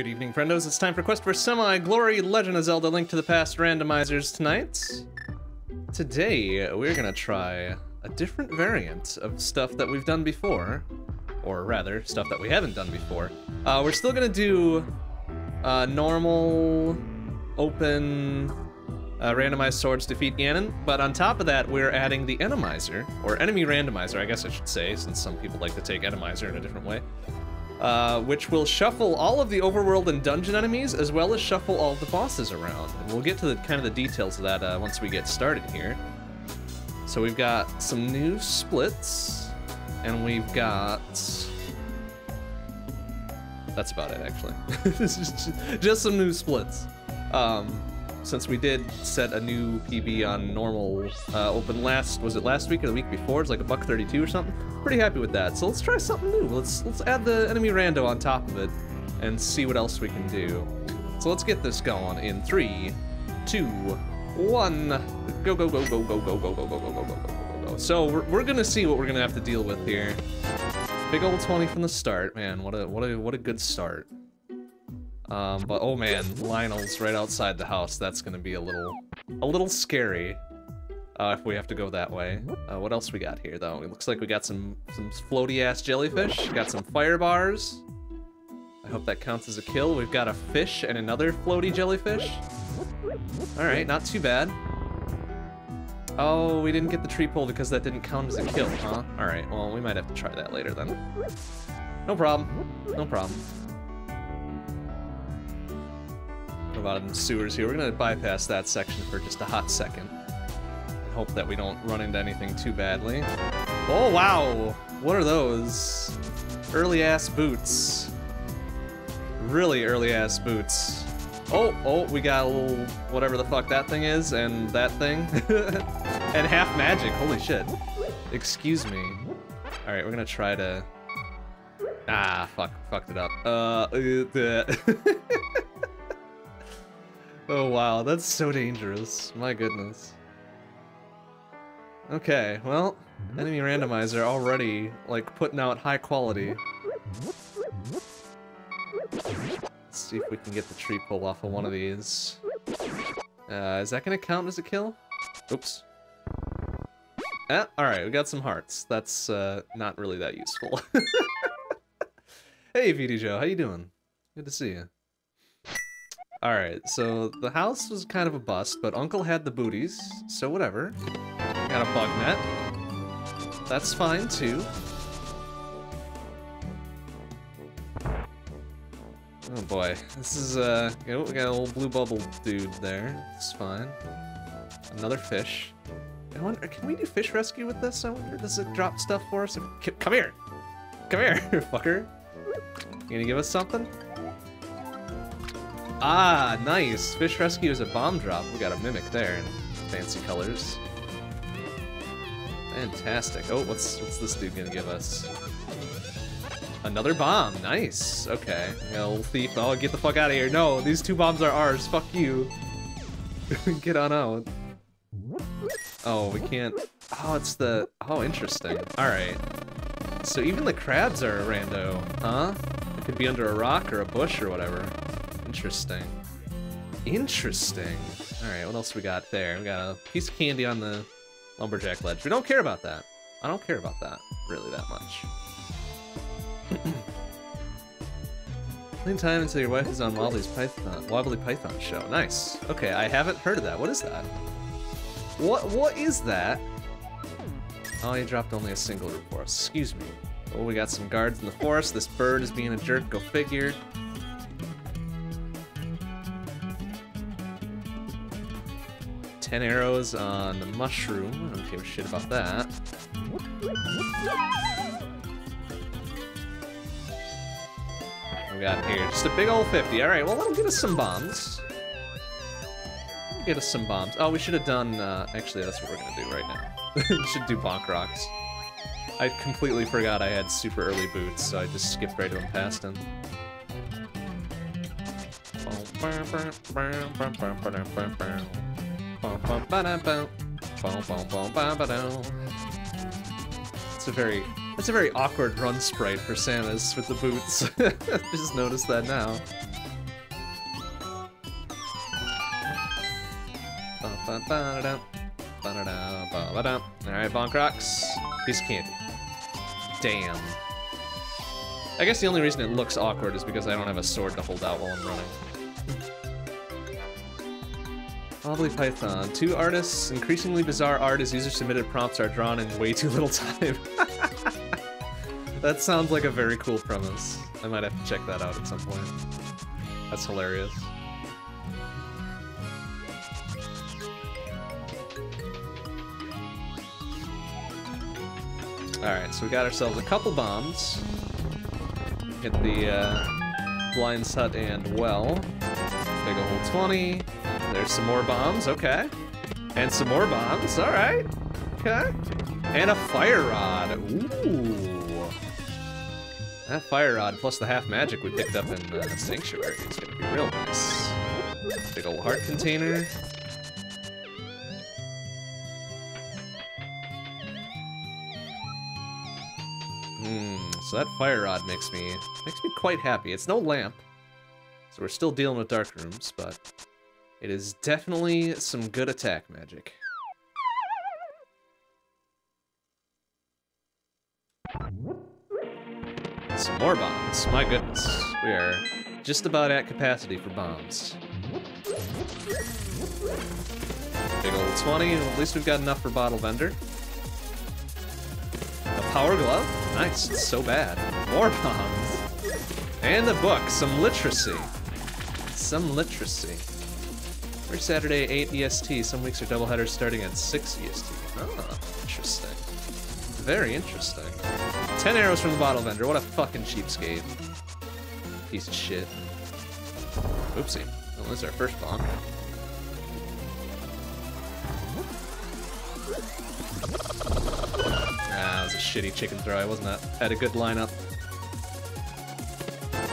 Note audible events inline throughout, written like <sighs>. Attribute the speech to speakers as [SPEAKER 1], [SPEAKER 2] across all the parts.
[SPEAKER 1] Good evening, friendos. It's time for Quest for Semi-Glory Legend of Zelda Link to the Past randomizers tonight. Today, we're gonna try a different variant of stuff that we've done before. Or rather, stuff that we haven't done before. Uh, we're still gonna do uh, normal, open, uh, randomized swords defeat Ganon, but on top of that, we're adding the Enemizer, or Enemy Randomizer, I guess I should say, since some people like to take Enemizer in a different way. Uh, which will shuffle all of the overworld and dungeon enemies, as well as shuffle all the bosses around. And we'll get to the kind of the details of that uh, once we get started here. So we've got some new splits, and we've got... That's about it, actually. <laughs> just, just some new splits. Um, since we did set a new PB on normal uh, open last, was it last week or the week before? It's like a buck 32 or something. Pretty happy with that. So let's try something new. Let's let's add the enemy rando on top of it and see what else we can do. So let's get this going in three, two, one. Go go go go go go go go go go go go go go. So we're we're gonna see what we're gonna have to deal with here. Big old 20 from the start, man. What a what a what a good start. Um, but oh man, Lynel's right outside the house. That's gonna be a little, a little scary. Uh, if we have to go that way. Uh, what else we got here though? It looks like we got some some floaty ass jellyfish. Got some fire bars. I hope that counts as a kill. We've got a fish and another floaty jellyfish. All right, not too bad. Oh, we didn't get the tree pull because that didn't count as a kill, huh? All right, well, we might have to try that later then. No problem, no problem. About in the sewers here. We're gonna bypass that section for just a hot second. And hope that we don't run into anything too badly. Oh, wow! What are those? Early-ass boots. Really early-ass boots. Oh, oh, we got a little whatever the fuck that thing is, and that thing. <laughs> and half magic, holy shit. Excuse me. Alright, we're gonna try to... Ah, fuck, fucked it up. Uh, uh <laughs> Oh wow, that's so dangerous. My goodness. Okay, well, enemy randomizer already, like, putting out high quality. Let's see if we can get the tree pull off of one of these. Uh, is that gonna count as a kill? Oops. Ah, alright, we got some hearts. That's, uh, not really that useful. <laughs> hey, VD Joe, how you doing? Good to see you. Alright, so the house was kind of a bust, but Uncle had the booties, so whatever. Got a bug net. That's fine, too. Oh boy, this is, uh, we got a little blue bubble dude there. It's fine. Another fish. I wonder, can we do fish rescue with this? I wonder, does it drop stuff for us? Come here! Come here, <laughs> fucker! You gonna give us something? Ah, nice. Fish rescue is a bomb drop. We got a mimic there in fancy colors. Fantastic. Oh, what's what's this dude gonna give us? Another bomb. Nice. Okay. Yeah, little thief. Oh, get the fuck out of here. No, these two bombs are ours. Fuck you. <laughs> get on out. Oh, we can't. Oh, it's the. Oh, interesting. All right. So even the crabs are a rando, huh? It could be under a rock or a bush or whatever. Interesting. Interesting. Alright, what else we got there? We got a piece of candy on the lumberjack ledge. We don't care about that. I don't care about that, really, that much. <clears throat> Playing time until your wife is on Wobbly's Python, Wobbly Python show. Nice. Okay, I haven't heard of that. What is that? What What is that? Oh, he dropped only a single report. Excuse me. Oh, we got some guards in the forest. This bird is being a jerk. Go figure. 10 arrows on the mushroom. I don't give a shit about that. we got here? Just a big old 50. Alright, well, that'll get us some bombs. Get us some bombs. Oh, we should have done... Uh, actually, that's what we're to do right now. <laughs> we should do bonk rocks. I completely forgot I had super early boots, so I just skipped right on past him. It's a very that's a very awkward run sprite for Samus with the boots. I just noticed that now. Alright, Bonk Rocks. Piece of candy. Damn. I guess the only reason it looks awkward is because I don't have a sword to hold out while I'm running. Probably Python. Two artists, increasingly bizarre art as user-submitted prompts are drawn in way too little <laughs> time. <laughs> that sounds like a very cool premise. I might have to check that out at some point. That's hilarious. Alright, so we got ourselves a couple bombs. Hit the uh, Blind's Hut and well. Big ol' 20. There's some more bombs, okay. And some more bombs, alright. Okay. And a fire rod. Ooh. That fire rod plus the half magic we picked up in uh, Sanctuary is gonna be real nice. Big old heart container. Hmm, so that fire rod makes me makes me quite happy. It's no lamp, so we're still dealing with dark rooms, but it is definitely some good attack magic. Some more bombs. My goodness. We are just about at capacity for bombs. Big old 20. At least we've got enough for Bottle Vendor. A Power Glove. Nice. It's so bad. More bombs. And a book. Some literacy. Some literacy. We're Saturday, 8 EST. Some weeks are doubleheaders starting at 6 EST. Oh, interesting. Very interesting. 10 arrows from the bottle vendor. What a fucking cheapskate. Piece of shit. Oopsie. Well, this is our first bomb. Ah, that was a shitty chicken throw. I wasn't that had a good lineup.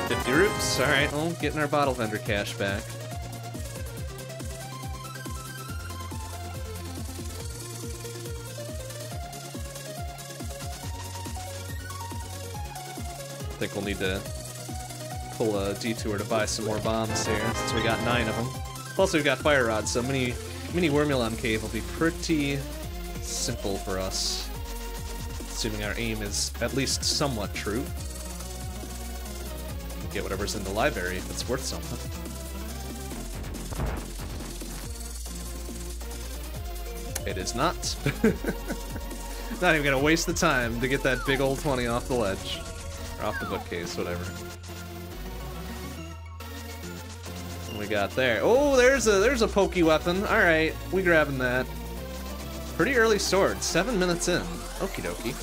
[SPEAKER 1] 50 roops. Alright, well, getting our bottle vendor cash back. Think we'll need to pull a detour to buy some more bombs here, since we got nine of them. Plus we've got fire rods, so mini mini Wormulon cave will be pretty simple for us. Assuming our aim is at least somewhat true. Get whatever's in the library if it's worth something. It is not. <laughs> not even gonna waste the time to get that big old 20 off the ledge. Or off the bookcase, whatever. What we got there? Oh, there's a there's a pokey weapon. All right, we grabbing that. Pretty early sword, seven minutes in. Okie dokie.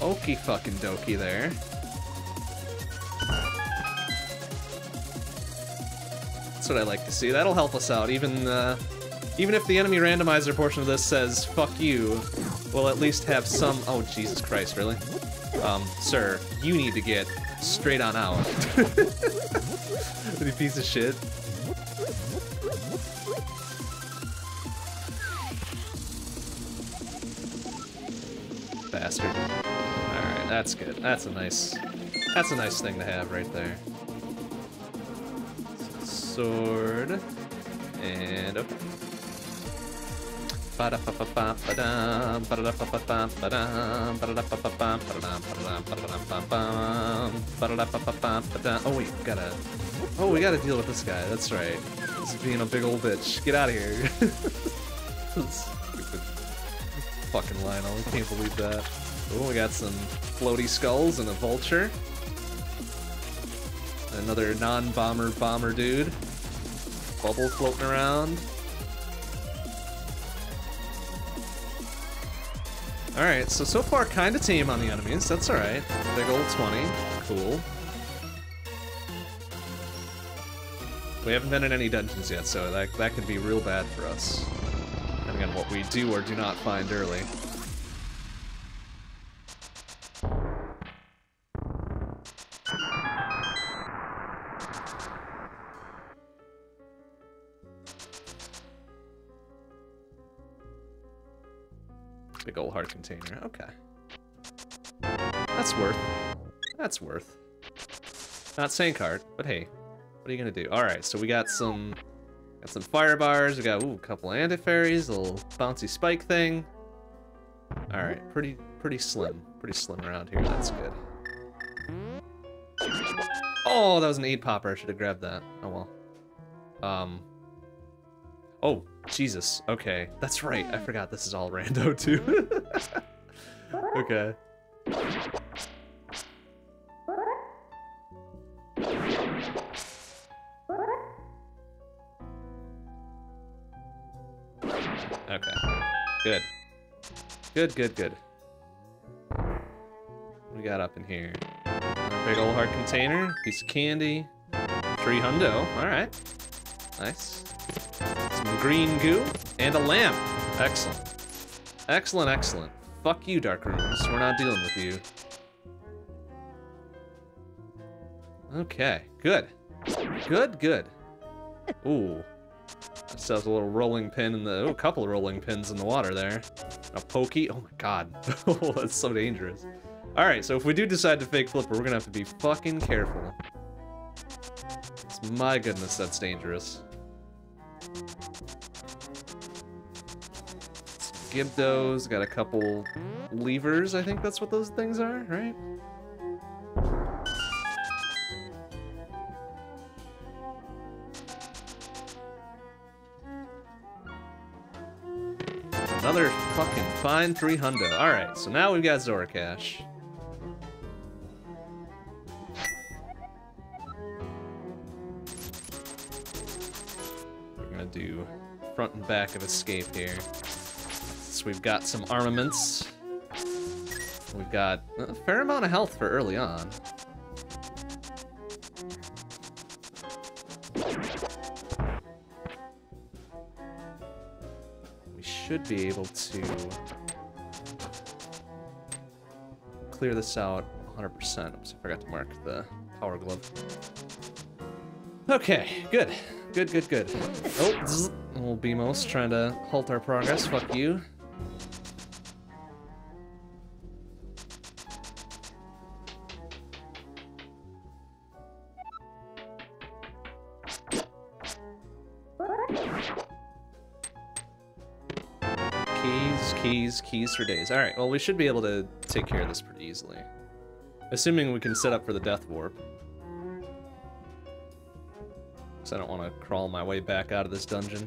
[SPEAKER 1] Okie fucking dokie there. That's what I like to see. That'll help us out. Even uh, even if the enemy randomizer portion of this says "fuck you," we'll at least have some. Oh Jesus Christ! Really? Um, sir, you need to get straight on out. <laughs> you piece of shit. Bastard. Alright, that's good. That's a nice... That's a nice thing to have right there. Sword. And okay. Oh wait, gotta. Oh, we gotta deal with this guy. That's right. He's being a big old bitch. Get out of here. Stupid fucking Lynel. I can't believe that. Oh, we got some floaty skulls and a vulture. Another non-bomber bomber dude. Bubble floating around. Alright, so so far kinda tame on the enemies, that's alright. Big old 20, cool. We haven't been in any dungeons yet, so that, that could be real bad for us. Depending on what we do or do not find early. Container. Okay. That's worth. That's worth. Not saying card, but hey, what are you gonna do? All right, so we got some Got some fire bars. We got ooh, a couple anti-fairies, a little bouncy spike thing. All right, pretty pretty slim, pretty slim around here. That's good. Oh, that was an eight popper. I should have grabbed that. Oh well. Um. Oh, Jesus. Okay, that's right. I hmm. forgot this is all rando too. <laughs> okay. Okay. Good. Good, good, good. What we got up in here? Big old heart container, piece of candy, three hundo. Alright. Nice. Green goo, and a lamp. Excellent. Excellent, excellent. Fuck you, Dark Rooms. We're not dealing with you. Okay, good. Good, good. Ooh. Just has a little rolling pin in the... Oh, a couple of rolling pins in the water there. A pokey. Oh my god. oh, <laughs> that's so dangerous. Alright, so if we do decide to fake flipper, we're gonna have to be fucking careful. It's, my goodness, that's dangerous. Gibdos, got a couple levers, I think that's what those things are, right? Another fucking fine 300. Alright, so now we've got Zorakash. We're gonna do front and back of escape here. We've got some armaments. We've got a fair amount of health for early on. We should be able to clear this out 100%. Oops, I forgot to mark the power glove. Okay, good. Good, good, good. Oh, zzz, old Beamos trying to halt our progress. Fuck you. Keys, for days. Alright, well we should be able to take care of this pretty easily. Assuming we can set up for the death warp. Because I don't want to crawl my way back out of this dungeon.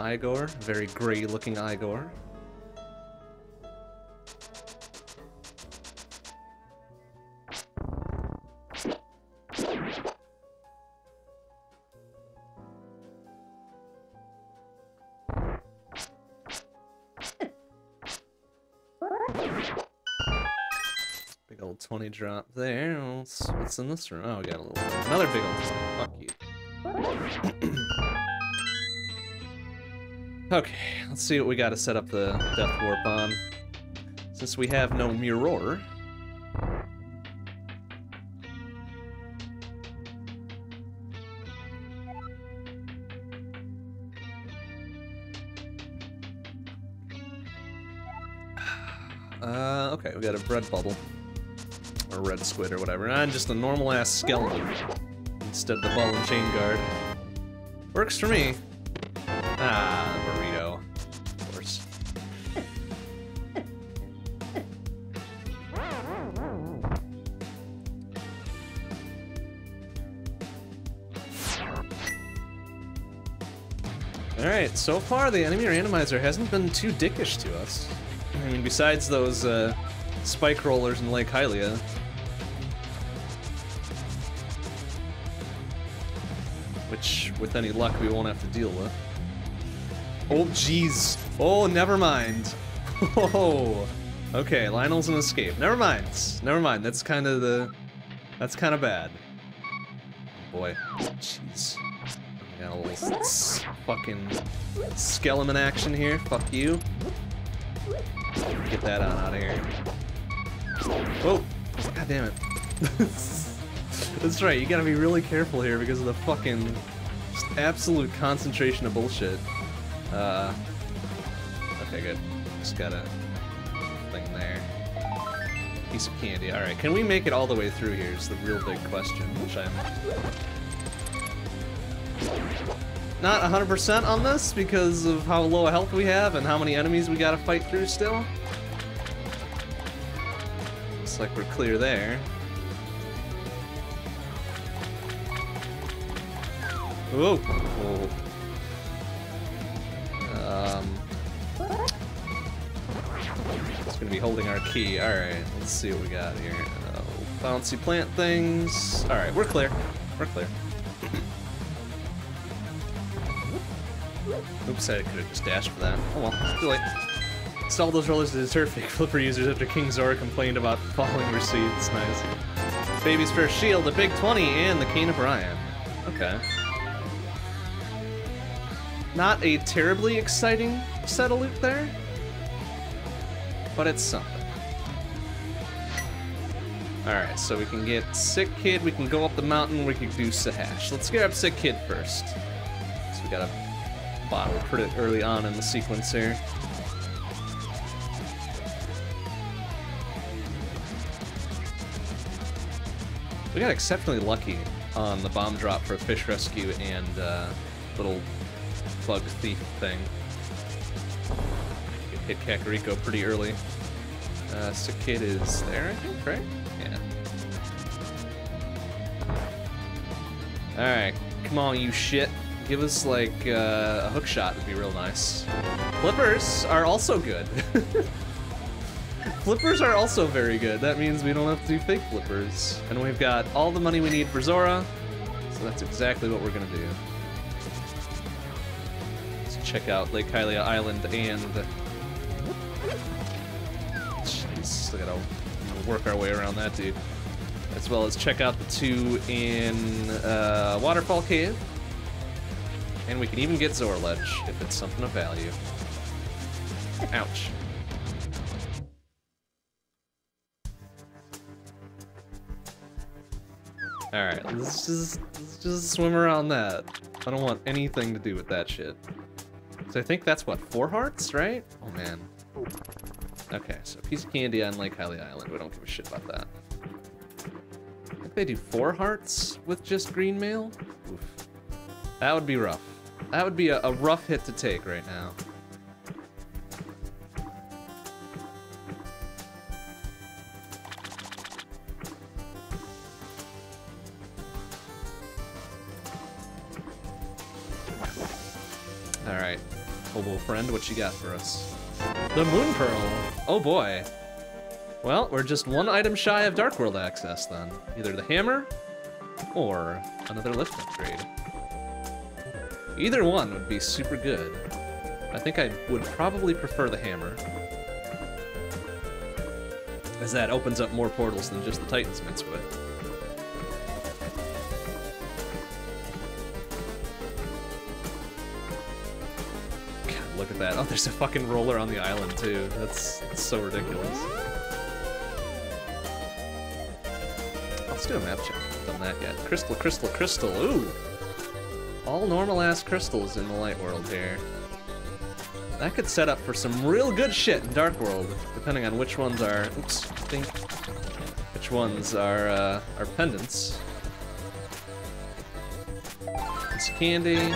[SPEAKER 1] Igor, very gray looking Igor. Drop there. What's, what's in this room? Oh, we got a little another big 20. Fuck you. <clears throat> okay, let's see what we got to set up the Death Warp on. Since we have no mirror. <sighs> Uh, okay, we got a bread bubble or red squid or whatever. And just a normal ass skeleton instead of the ball and chain guard. Works for me. Ah, burrito. Of course. Alright, so far the enemy randomizer hasn't been too dickish to us. I mean, besides those uh, spike rollers in Lake Hylia, with any luck, we won't have to deal with. Oh, jeez. Oh, never mind. <laughs> Oh, okay, Lynel's an escape. Never mind. Never mind. That's kind of the... That's kind of bad. Oh, boy. Jeez. Got a little fucking skeleton action here. Fuck you. Get that on out of here. Oh! God damn it. <laughs> That's right, you gotta be really careful here because of the fucking absolute concentration of bullshit. Uh, okay, good. Just got a thing there. Piece of candy. Alright, can we make it all the way through here is the real big question, which I'm Not 100% on this because of how low a health we have and how many enemies we gotta fight through still. Looks like we're clear there. Whoa. Whoa. Um, it's gonna be holding our key. All right, let's see what we got here. Uh, bouncy plant things. All right, we're clear. We're clear. Oops, I could have just dashed for that. Oh well, too late. Install those rollers to deter fake flipper users after King Zora complained about falling receipts. Nice. Baby's first shield, the big 20, and the Cane of Byrna. Okay. Not a terribly exciting set of loot there, but it's something. Alright, so we can get Sick Kid, we can go up the mountain, we can do Sahash. Let's grab Sick Kid first. So we got a bottle pretty early on in the sequence here. We got exceptionally lucky on the bomb drop for fish rescue and uh, little bug thief thing. Hit Kakariko pretty early. Uh, is there, I think, right? Yeah. Alright, come on, you shit. Give us, like, uh, a hook shot would be real nice. Flippers are also good. <laughs> flippers are also very good. That means we don't have to do fake flippers. And we've got all the money we need for Zora, so that's exactly what we're gonna do. Check out Lake Hylia Island and... Jeez, gotta work our way around that dude. As well as check out the two in uh, Waterfall Cave. And we can even get Zorledge if it's something of value. Ouch. Alright, let's just, let's just swim around that. I don't want anything to do with that shit. So I think that's what, four hearts, right? Oh man. Okay, so piece of candy on Lake Hylia Island. We don't give a shit about that. I think they do four hearts with just green mail? Oof. That would be rough. That would be a, a rough hit to take right now. Alright. Hobo friend, what you got for us? The Moon Pearl! Oh boy. Well, we're just one item shy of Dark World access then. Either the hammer, or another lift upgrade. Either one would be super good. I think I would probably prefer the hammer. As that opens up more portals than just the Titan's Mincewood. God, look at that. Oh, there's a fucking roller on the island too. That's, that's so ridiculous. Let's do a map check. Done that yet. Crystal, crystal, crystal. Ooh! All normal ass crystals in the light world here. That could set up for some real good shit in Dark World, depending on which ones are. Oops, think. Which ones are uh, are pendants. It's candy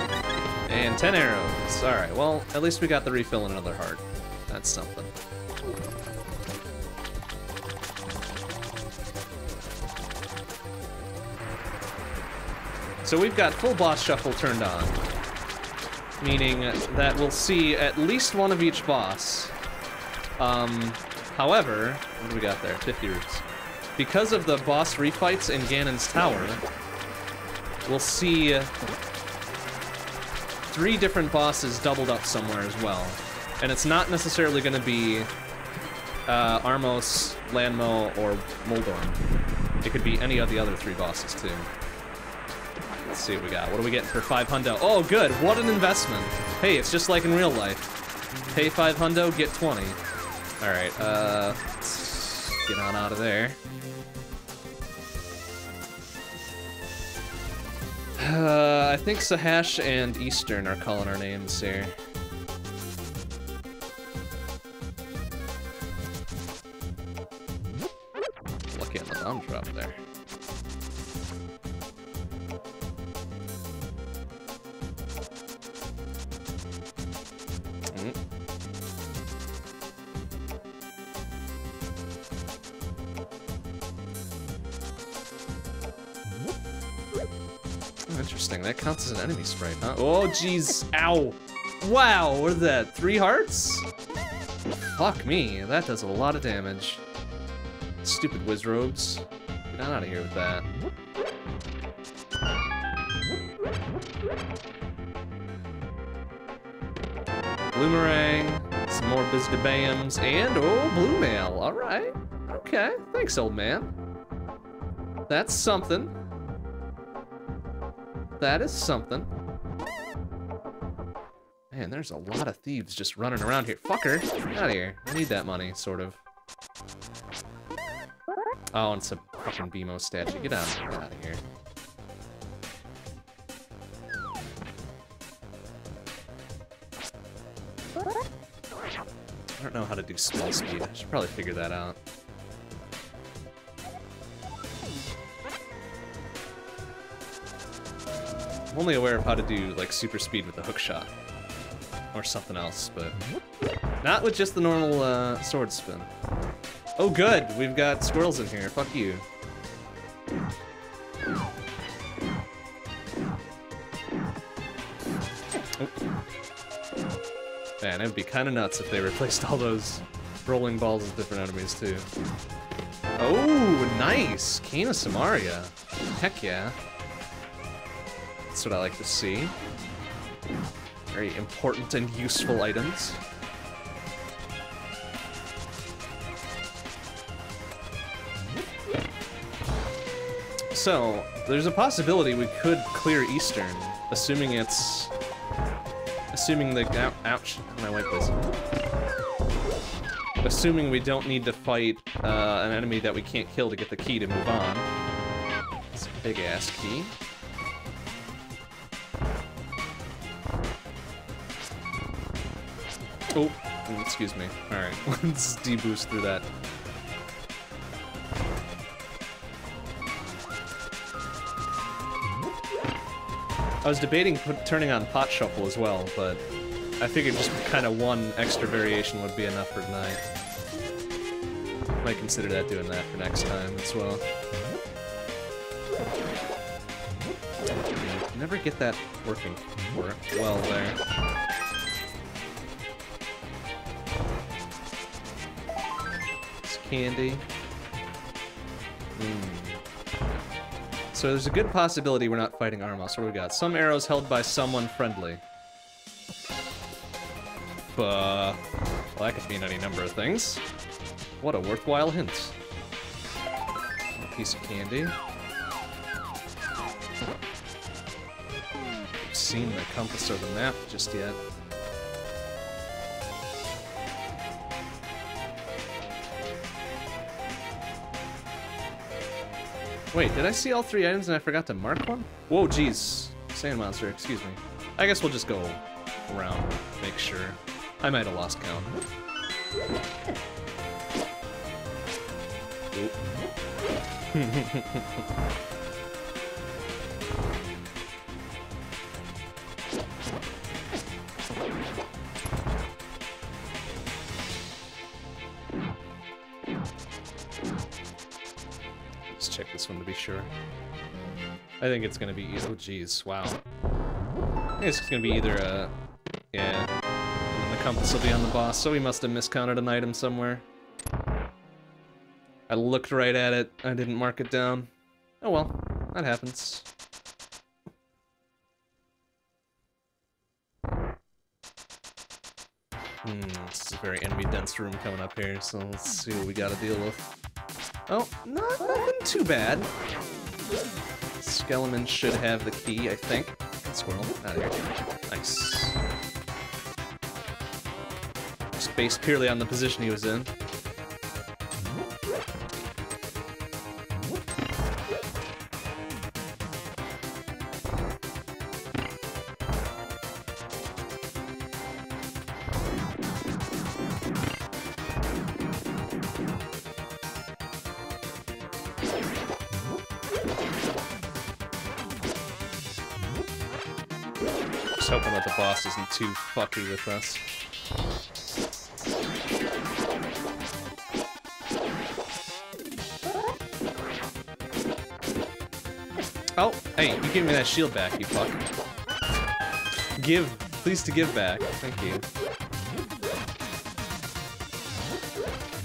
[SPEAKER 1] and ten arrows. All right. Well, at least we got the refill and another heart. That's something. So we've got full boss shuffle turned on. Meaning that we'll see at least one of each boss. Um, however, what do we got there? 50 roots. Because of the boss refights in Ganon's Tower, we'll see three different bosses doubled up somewhere as well. And it's not necessarily going to be uh, Armos, Lanmo, or Moldorm. It could be any of the other three bosses too. Let's see what we got. What do we get for 5 hundo? Oh, good. What an investment. Hey, it's just like in real life. Pay 5 hundo, get 20. Alright, uh, let's get on out of there. Uh, I think Sahash and Eastern are calling our names here. Lucky on the bomb drop there. That counts as an enemy sprite, huh? Oh, jeez. Ow. Wow, what is that? Three hearts? Fuck me, that does a lot of damage. Stupid Wizzrobes. Get out of here with that. Bloomerang, some more Bizdabams, and oh, Blue Mail. Alright. Okay, thanks, old man. That's something. That is something. Man, there's a lot of thieves just running around here. Fucker, out of here. I need that money, sort of. Oh, and a fucking Beamos statue. Get out, of here. I don't know how to do spin speed. I should probably figure that out. I'm only aware of how to do like super speed with the hook shot. Or something else, but not with just the normal uh, sword spin. Oh good, we've got squirrels in here. Fuck you. Oh. Man, it'd be kind of nuts if they replaced all those rolling balls with different enemies too. Oh, nice! Cane of Somaria. Heck yeah. That's what I like to see. Very important and useful items. So, there's a possibility we could clear Eastern, assuming it's... Assuming the... Ouch, my wipe this. Assuming we don't need to fight uh, an enemy that we can't kill to get the key to move on. It's a big-ass key. Oh, excuse me. Alright, <laughs> let's deboost through that. I was debating put, turning on Pot Shuffle as well, but I figured just kind of one extra variation would be enough for tonight. Might consider that doing that for next time as well. Never get that working well there. Candy. Hmm. So there's a good possibility we're not fighting Armos. What do we got? Some arrows held by someone friendly. But, well, that could mean any number of things. What a worthwhile hint. A piece of candy. seen the compass or the map just yet. Wait, did I see all three items and I forgot to mark one? Whoa, jeez. Sand monster, excuse me. I guess we'll just go around, make sure. I might have lost count. <laughs> sure. I think it's gonna be, oh geez, wow. It's gonna be either a, yeah, the compass will be on the boss, so we must have miscounted an item somewhere. I looked right at it, I didn't mark it down. Oh well, that happens. Hmm, this is a very enemy-dense room coming up here, so let's see what we gotta deal with. Oh, not, nothing too bad. Skeleton should have the key, I think. Squirrel, out of here. Nice. Just based purely on the position he was in. Too fucky with us. Oh, hey, you give me that shield back, you fuck. Give, please to give back. Thank you.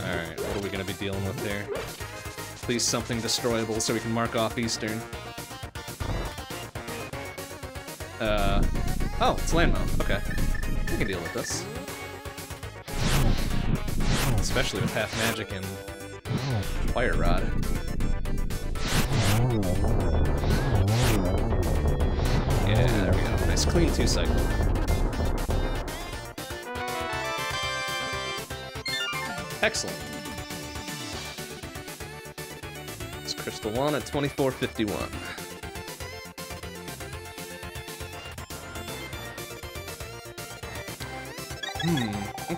[SPEAKER 1] Alright, what are we gonna be dealing with there? Please something destroyable so we can mark off Eastern. Oh, it's Lanmo. Okay. We can deal with this. Especially with half magic and fire rod. Yeah, there we go. Nice clean two cycle. Excellent. It's Crystal 1 at 2451.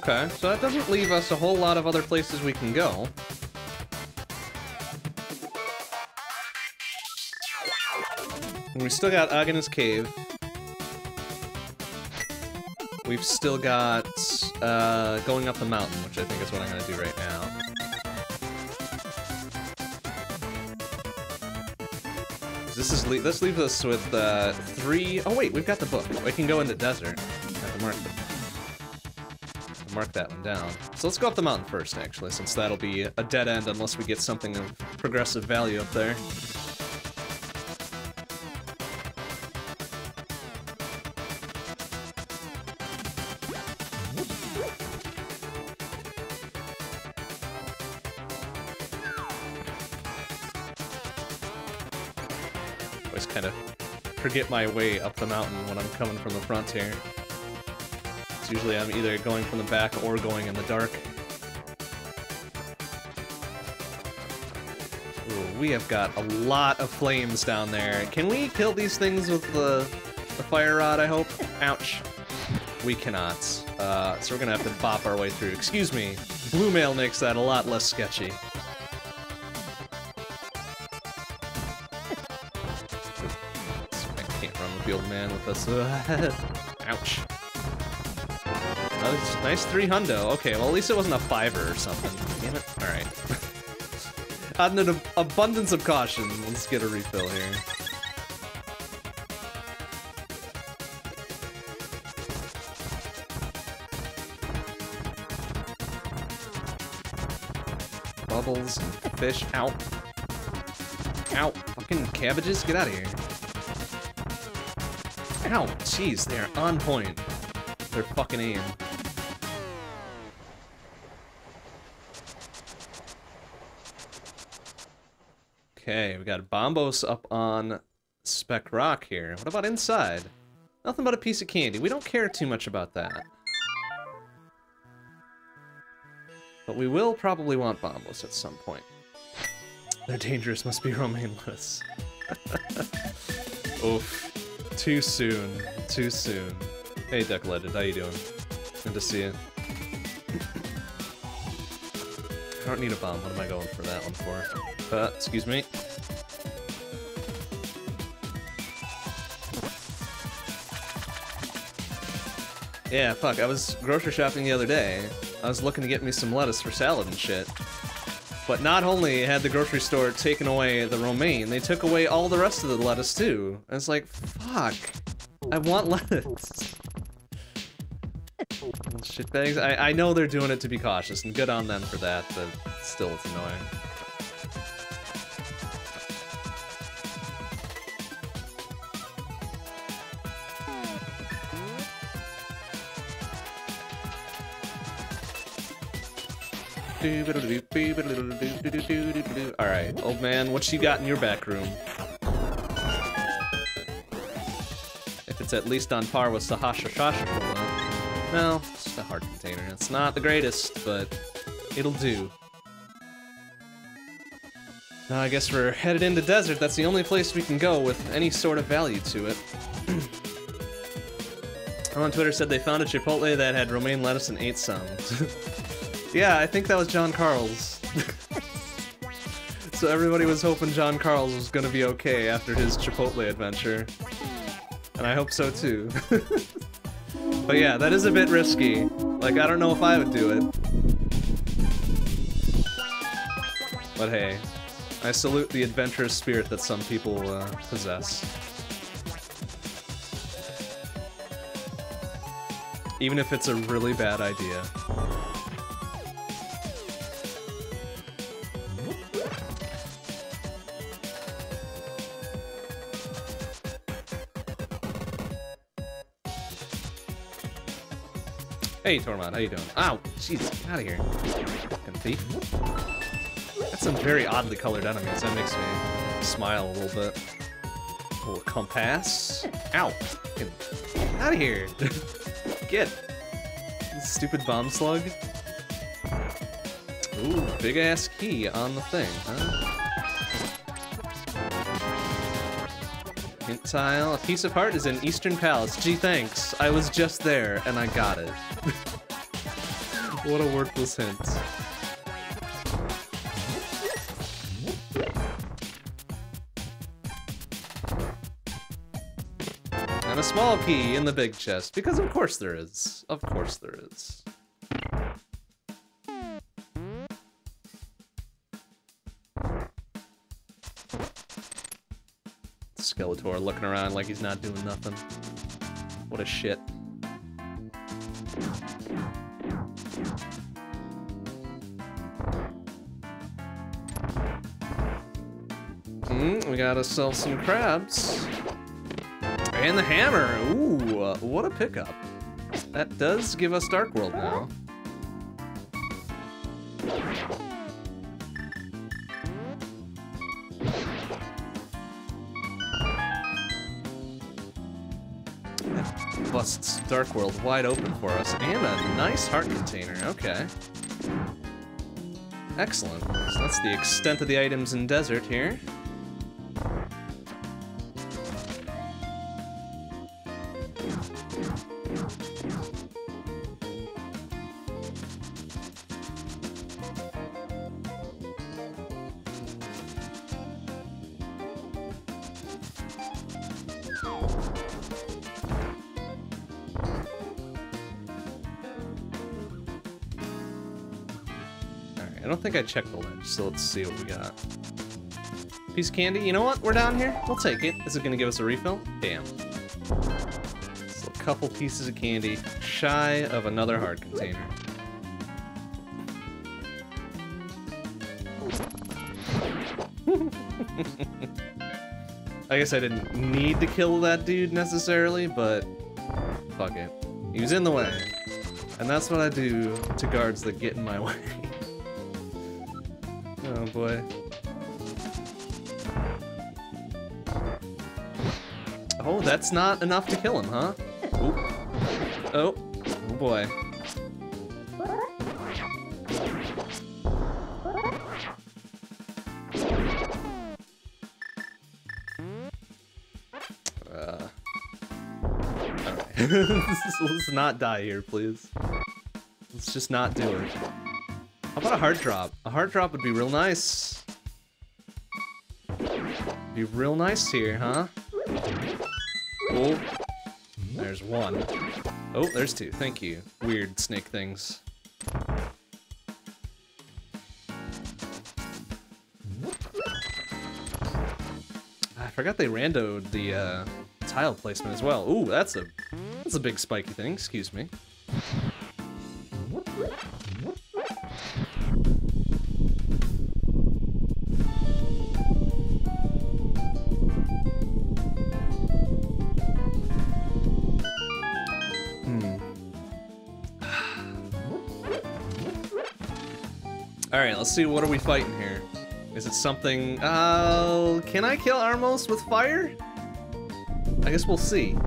[SPEAKER 1] Okay. So that doesn't leave us a whole lot of other places we can go. We still got Aginah's Cave. We've still got uh, going up the mountain, which I think is what I'm gonna do right now. This is le this leaves us with uh, three. Oh wait, we've got the book. We can go in the desert. Mark that one down. So let's go up the mountain first, actually, since that'll be a dead end unless we get something of progressive value up there. Always kind of forget my way up the mountain when I'm coming from the front here. Usually I'm either going from the back or going in the dark. Ooh, we have got a lot of flames down there. Can we kill these things with the, the fire rod, I hope? Ouch. We cannot. Uh, so we're gonna have to bop our way through. Excuse me. Blue mail makes that a lot less sketchy. <laughs> I can't run with the old man with us. <laughs> Ouch. Nice, nice three hundo. Okay, well at least it wasn't a fiver or something. Damn it. Alright. Out <laughs> of an abundance of caution, let's get a refill here. Bubbles fish. Ow. Ow. Fucking cabbages, get out of here. Ow. Jeez, they are on point. Their fucking aim. Okay, we got Bombos up on Spec Rock here. What about inside? Nothing but a piece of candy. We don't care too much about that. But we will probably want Bombos at some point. They're dangerous, must be <laughs> romaine lettuce. <laughs> Oof. Too soon. Too soon. Hey, Duck Legend, how you doing? Good to see you. Don't need a bomb. What am I going for that one for? Uh, excuse me. Yeah, fuck, I was grocery shopping the other day. I was looking to get me some lettuce for salad and shit. But not only had the grocery store taken away the romaine, they took away all the rest of the lettuce too. And it's like, fuck. I want <laughs> lettuce. Shitbags. I, I know they're doing it to be cautious, and good on them for that, but still it's annoying. Alright, old man, what you got in your back room? If it's at least on par with Sahasha Shasha No, it's a heart container. It's not the greatest, but it'll do. Now I guess we're headed into desert. That's the only place we can go with any sort of value to it. <clears throat> on Twitter said they found a Chipotle that had romaine lettuce and ate some. <laughs> yeah, I think that was John Carl's. <laughs> so everybody was hoping John Carl's was gonna be okay after his Chipotle adventure. And I hope so too. <laughs> but yeah, that is a bit risky. Like, I don't know if I would do it. But hey, I salute the adventurous spirit that some people uh, possess. Even if it's a really bad idea. Hey, Tormod, how you doing? Ow! Jeez, get out of here. Thief. That's some very oddly colored enemies. That makes me smile a little bit. A little compass. Ow! <laughs> Get out of here! get! Stupid bomb slug. Ooh, big ass key on the thing, huh? Hint tile. A piece of heart is in Eastern Palace. Gee, thanks. I was just there and I got it. <laughs> what a worthless hint. And a small key in the big chest, because of course there is. Of course there is. Skeletor looking around like he's not doing nothing. What a shit. Mm, we got ourselves some crabs. And the hammer. Ooh, uh, what a pickup. That does give us Dark World now. Busts Dark World wide open for us. And a nice heart container. Okay. Excellent. So that's the extent of the items in Desert here. Think I checked the ledge, so let's see what we got. Piece of candy. You know what? We're down here. We'll take it. Is it going to give us a refill? Damn. So a couple pieces of candy, shy of another heart container. <laughs> I guess I didn't need to kill that dude necessarily, but fuck it. He was in the way. And that's what I do to guards that get in my <laughs> way. Boy. Oh, that's not enough to kill him, huh? Oh. Oh boy. Uh. <laughs> Let's not die here, please. Let's just not do it. How about a heart drop? A heart drop would be real nice. Be real nice here, huh? Oh, there's one. Oh, there's two. Thank you. Weird snake things. I forgot they randoed the uh, tile placement as well. Ooh, that's a that's a big spiky thing. Excuse me. Let's see. What are we fighting here? Is it something? Uh, can I kill Armos with fire? I guess we'll see.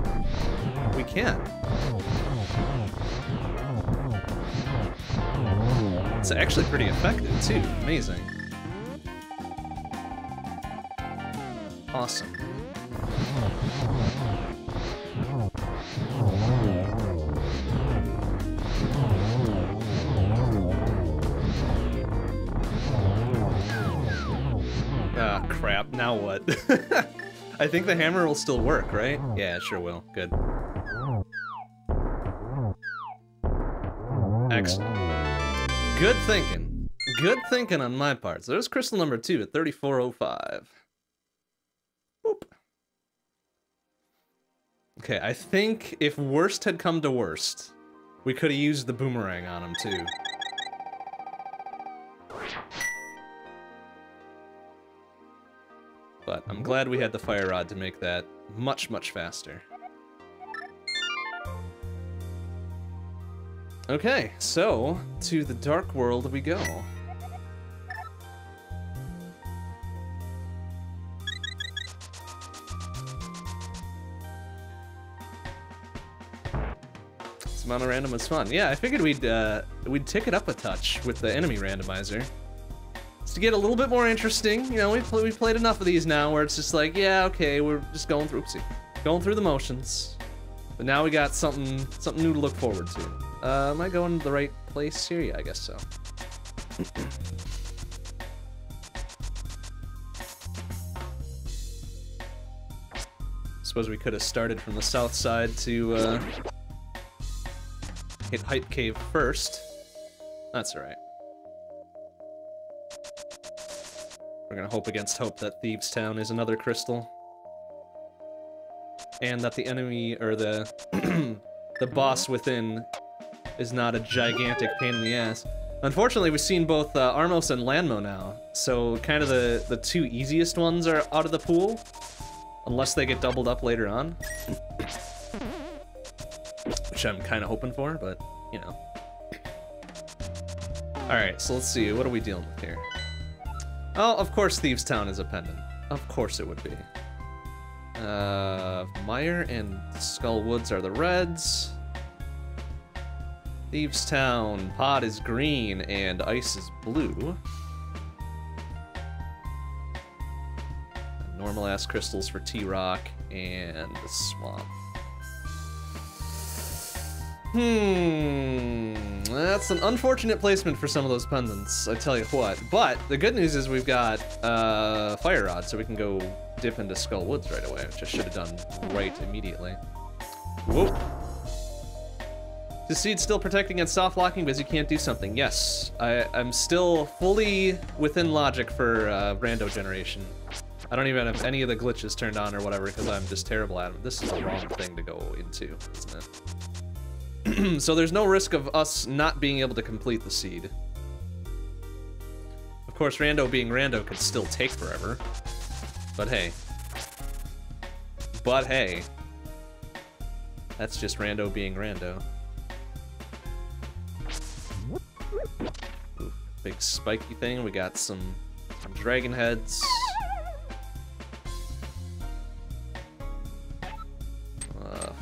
[SPEAKER 1] We can. It's actually pretty effective too. Amazing. Awesome. I think the hammer will still work, right? Yeah, it sure will. Good. Excellent. Good thinking. Good thinking on my part. So there's crystal number two at 3405. Boop. Okay, I think if worst had come to worst, we could have used the boomerang on him too. But I'm glad we had the fire rod to make that much, much faster. Okay, so to the dark world we go. This mono random was fun. Yeah, I figured we'd uh, we'd tick it up a touch with the enemy randomizer. To get a little bit more interesting. You know, we've, pl we've played enough of these now where it's just like, yeah, okay, we're just going through, oopsie, going through the motions. But now we got something something new to look forward to. Uh, am I going to the right place here? Yeah, I guess so. <clears throat> Suppose we could have started from the south side to uh, hit Hype Cave first. That's alright. We're gonna hope against hope that Thieves Town is another crystal. And that the enemy, or the, <clears throat> the boss within is not a gigantic pain in the ass. Unfortunately, we've seen both uh, Armos and Lanmo now, so kind of the, the two easiest ones are out of the pool, unless they get doubled up later on. Which I'm kind of hoping for, but, you know. Alright, so let's see, what are we dealing with here? Oh, of course Thieves Town is a pendant. Of course it would be. Uh, Mire and Skull Woods are the reds. Thieves Town, pot is green and ice is blue. Normal ass crystals for T-Rock and the swamp. Hmm, that's an unfortunate placement for some of those pendants, I tell you what. But the good news is we've got uh, Fire Rod, so we can go dip into Skull Woods right away, which I should have done right immediately. Whoa. Is Seed still protecting against soft locking because you can't do something? Yes, I, I'm still fully within logic for uh, rando generation. I don't even have any of the glitches turned on or whatever because I'm just terrible at them. This is the wrong thing to go into, isn't it? <clears throat> so there's no risk of us not being able to complete the seed. Of course, rando being rando could still take forever. But hey. But hey. That's just rando being rando. Ooh, big spiky thing. We got some, some dragon heads.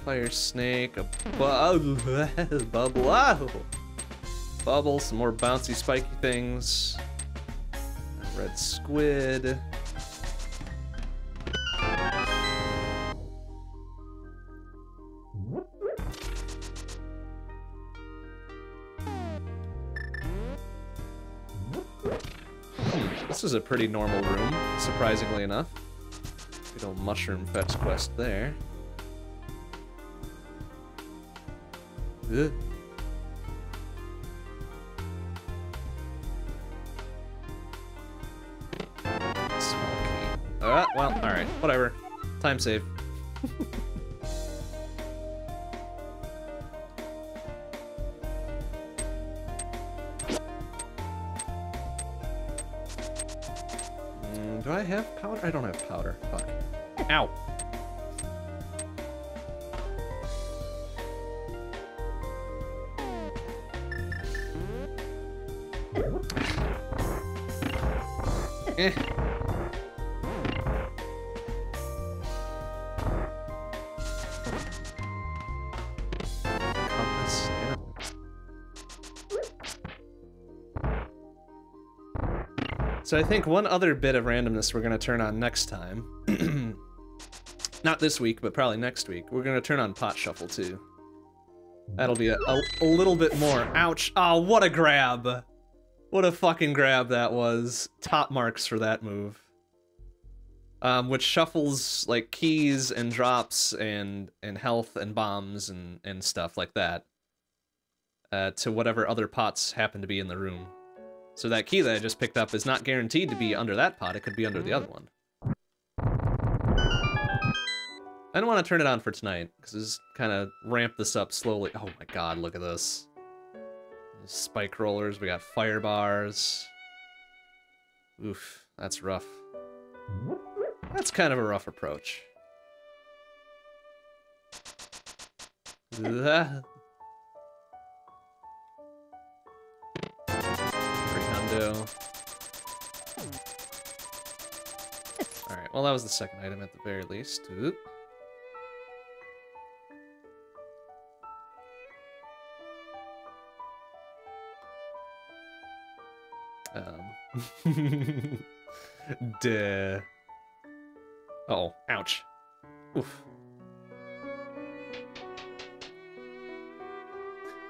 [SPEAKER 1] Fire snake, a bu <laughs> bubble, bubble, some more bouncy spiky things. A red squid. This is a pretty normal room, surprisingly enough. Good old mushroom fetch quest there. Ugh. Uh, well, alright, whatever. Time save. <laughs> Mm, do I have powder? I don't have powder. Fuck. Ow. Yeah. So I think one other bit of randomness we're going to turn on next time. <clears throat> Not this week, but probably next week. We're going to turn on Pot Shuffle too. That'll be a, a, a little bit more. Ouch. Oh, what a grab. What a fucking grab that was. Top marks for that move. Um, which shuffles like keys and drops and and health and bombs and and stuff like that uh, to whatever other pots happen to be in the room. So that key that I just picked up is not guaranteed to be under that pot, it could be under the other one. I don't want to turn it on for tonight, because it's kind of ramp this up slowly. Oh my god, look at this. Spike rollers, we got fire bars. Oof, that's rough. That's kind of a rough approach. That... Alright, well that was the second item at the very least. Oop. Um. <laughs> Duh. Uh oh, ouch. Oof.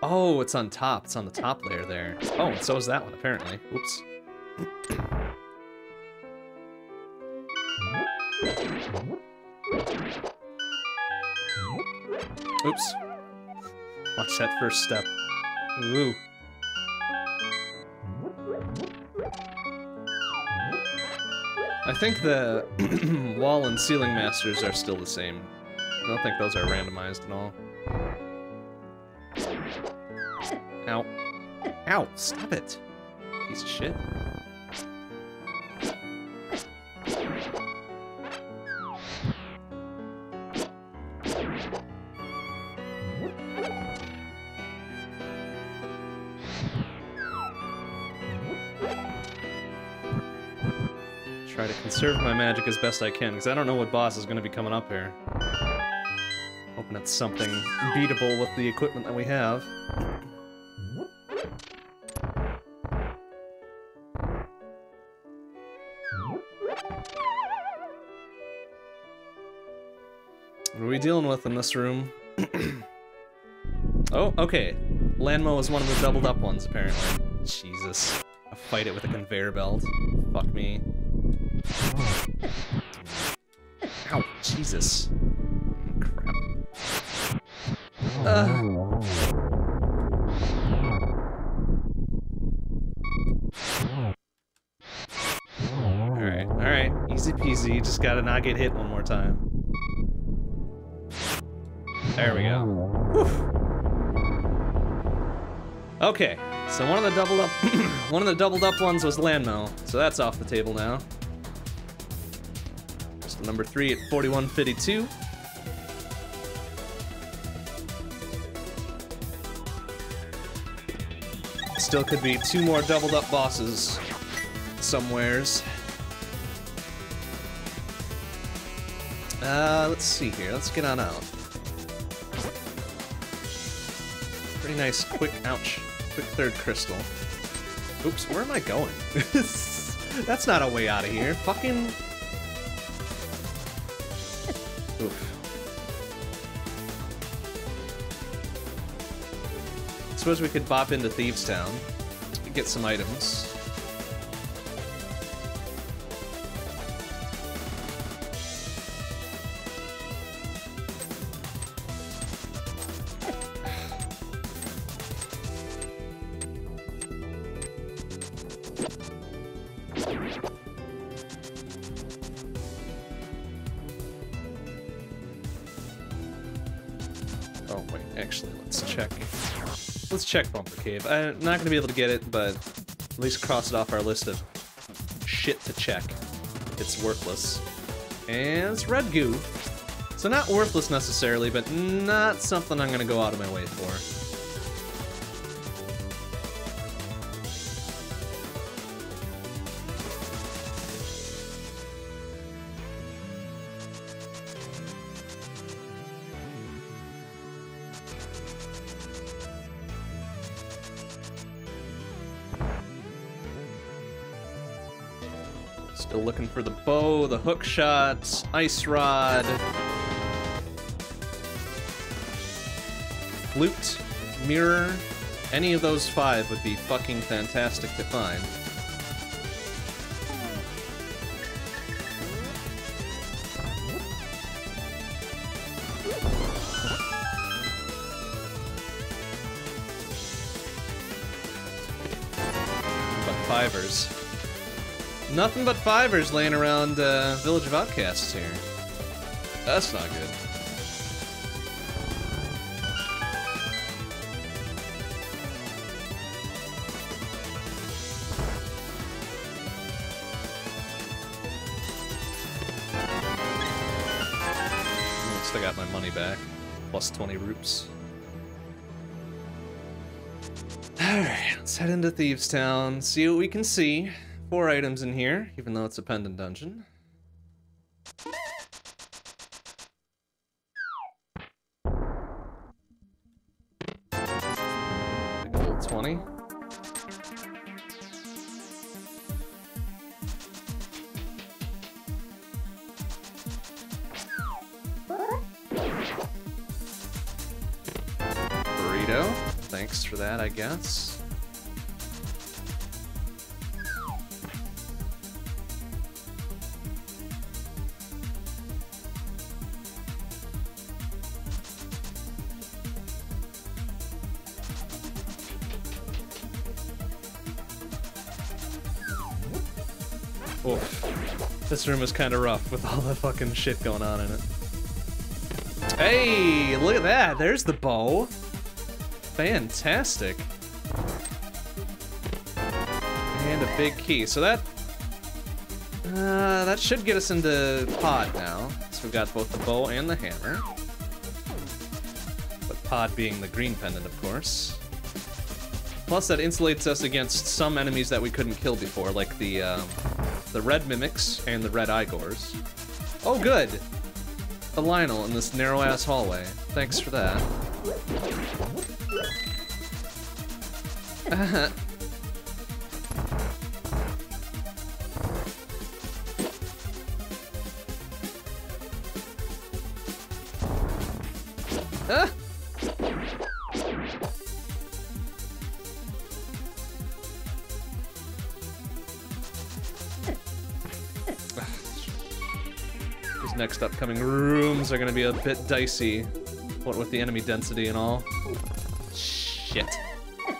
[SPEAKER 1] Oh, it's on top. It's on the top layer there. Oh, and so is that one, apparently. Oops. Oops. Watch that first step. Ooh. I think the <clears throat> wall and ceiling masters are still the same. I don't think those are randomized at all. Ow. Ow, stop it. Piece of shit. Magic as best I can, because I don't know what boss is going to be coming up here. Hoping it's something beatable with the equipment that we have. What are we dealing with in this room? <clears throat> oh, okay. Lanmo is one of the doubled up ones, apparently. Jesus. I fight it with a conveyor belt. Fuck me. Ow, Jesus. Crap. Uh. Alright, alright. Easy peasy. Just gotta not get hit one more time. There we go. Whew. Okay, so one of the doubled up <clears throat> one of the doubled up ones was Lanmo, so that's off the table now. So number three at 4152. Still could be two more doubled up bosses somewheres. Uh, let's see here. Let's get on out. Pretty nice, quick, ouch, quick third crystal. Oops, where am I going? <laughs> That's not a way out of here. Fucking... Suppose we could bop into Thieves Town, get some items. I'm not gonna be able to get it, but at least cross it off our list of shit to check. It's worthless. And it's red goo. So not worthless necessarily, but not something I'm gonna go out of my way for. For the bow, the hook shot, ice rod, flute, mirror. Any of those five would be fucking fantastic to find. Nothing but fivers laying around uh, Village of Outcasts here. That's not good. I got my money back. Plus 20 roops. Alright, let's head into Thieves Town, see what we can see. Four items in here, even though it's a pendant dungeon. Gold 20. Burrito. Thanks for that, I guess. This room is kind of rough with all the fucking shit going on in it. Hey, look at that. There's the bow. Fantastic. And a big key. So that... Uh, that should get us into pod now. So we've got both the bow and the hammer. But pod being the green pendant, of course. Plus that insulates us against some enemies that we couldn't kill before, like the, um, the red mimics and the red Igors. Oh, good! The Lynel in this narrow-ass hallway. Thanks for that. <laughs> Uh-huh. Are gonna be a bit dicey. What with the enemy density and all. Shit.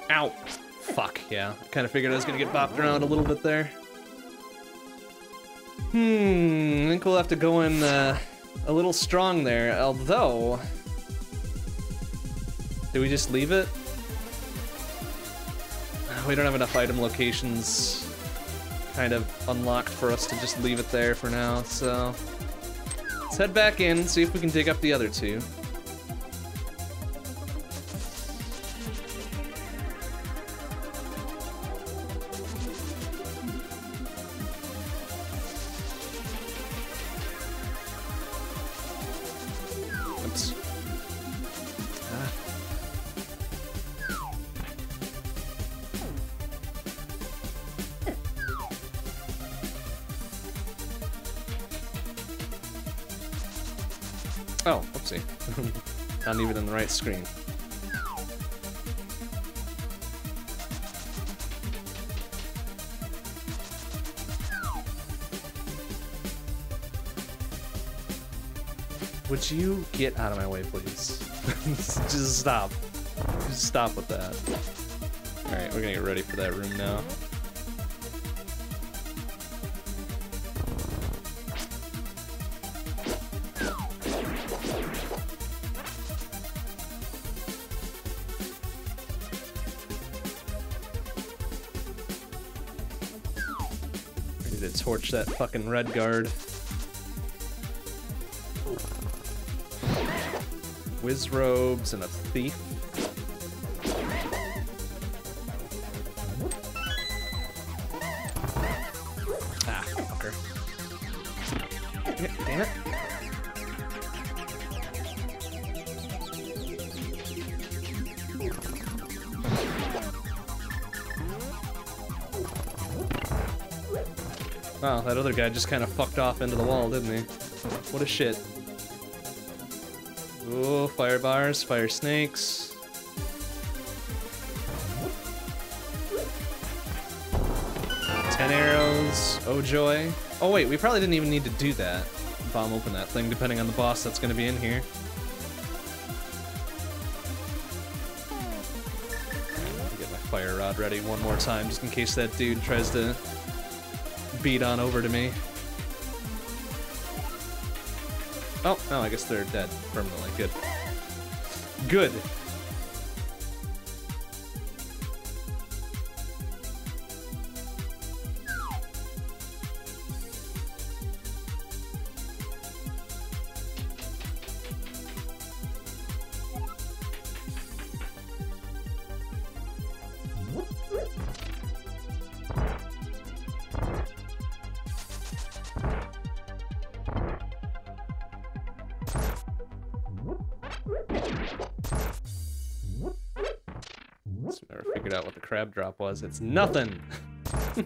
[SPEAKER 1] Ow. Fuck, yeah. Kind of figured I was gonna get bopped around a little bit there. Hmm, I think we'll have to go in uh, a little strong there, although... Do we just leave it? <sighs> We don't have enough item locations kind of unlocked for us to just leave it there for now, so... Let's head back in, see if we can dig up the other two. Screen. Would you get out of my way, please? <laughs> Just stop. Just stop with that. Alright, we're gonna get ready for that room now. That fucking red guard. Wizzrobes and a thief. Guy just kind of fucked off into the wall, didn't he? What a shit. Oh, fire bars, fire snakes. Ten arrows. Oh joy. Oh wait, we probably didn't even need to do that. Bomb open that thing, depending on the boss that's gonna be in here. Get my fire rod ready one more time, just in case that dude tries to beat on over to me. Oh, no, I guess they're dead permanently. Good. Good. Crab drop was. It's nothing. <laughs>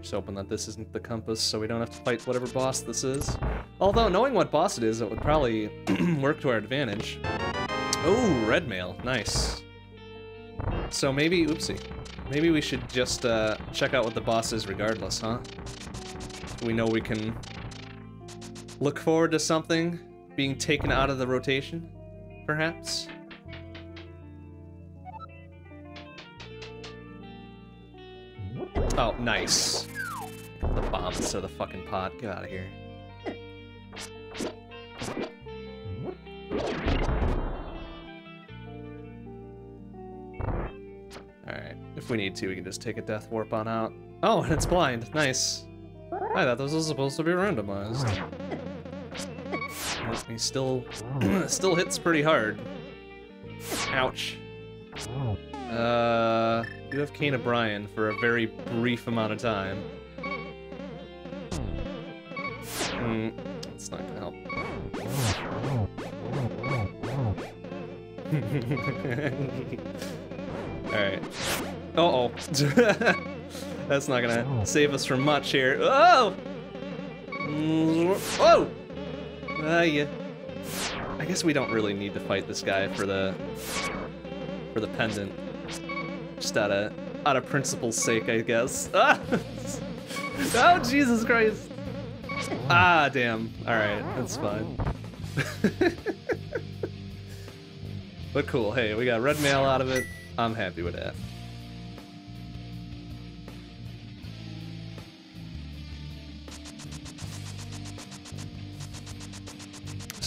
[SPEAKER 1] Just hoping that this isn't the compass so we don't have to fight whatever boss this is. Although, knowing what boss it is, it would probably <clears throat> work to our advantage. Oh, red mail. Nice. So maybe, oopsie. Maybe we should just uh, check out what the boss is regardless, huh? We know we can look forward to something being taken out of the rotation, perhaps? Oh, nice. The bombs to the fucking pot. Get out of here. Alright, if we need to, we can just take a death warp on out. Oh, and it's blind. Nice. I thought this was supposed to be randomized. He still, <clears throat> still hits pretty hard. Ouch. Uh, you have Cane of Byrna for a very brief amount of time. Hmm, that's not gonna help. <laughs> Alright. Uh-oh. <laughs> That's not gonna save us from much here. Oh! Oh! Uh, yeah. I guess we don't really need to fight this guy for the for the pendant. Just out of out of principle's sake, I guess. Ah! <laughs> oh Jesus Christ! Ah, damn. All right, that's fine. <laughs> but cool. Hey, we got red mail out of it. I'm happy with that.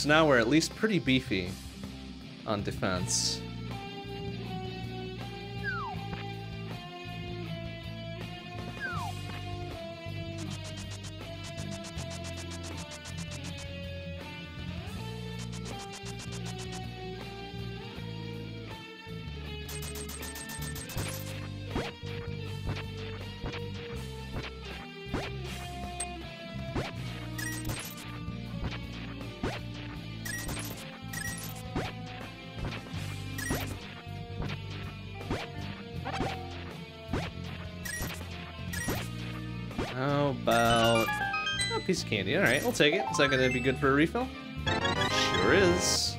[SPEAKER 1] Now we're at least pretty beefy on defense. Candy. Alright, we'll take it. Is that gonna be good for a refill? Sure is.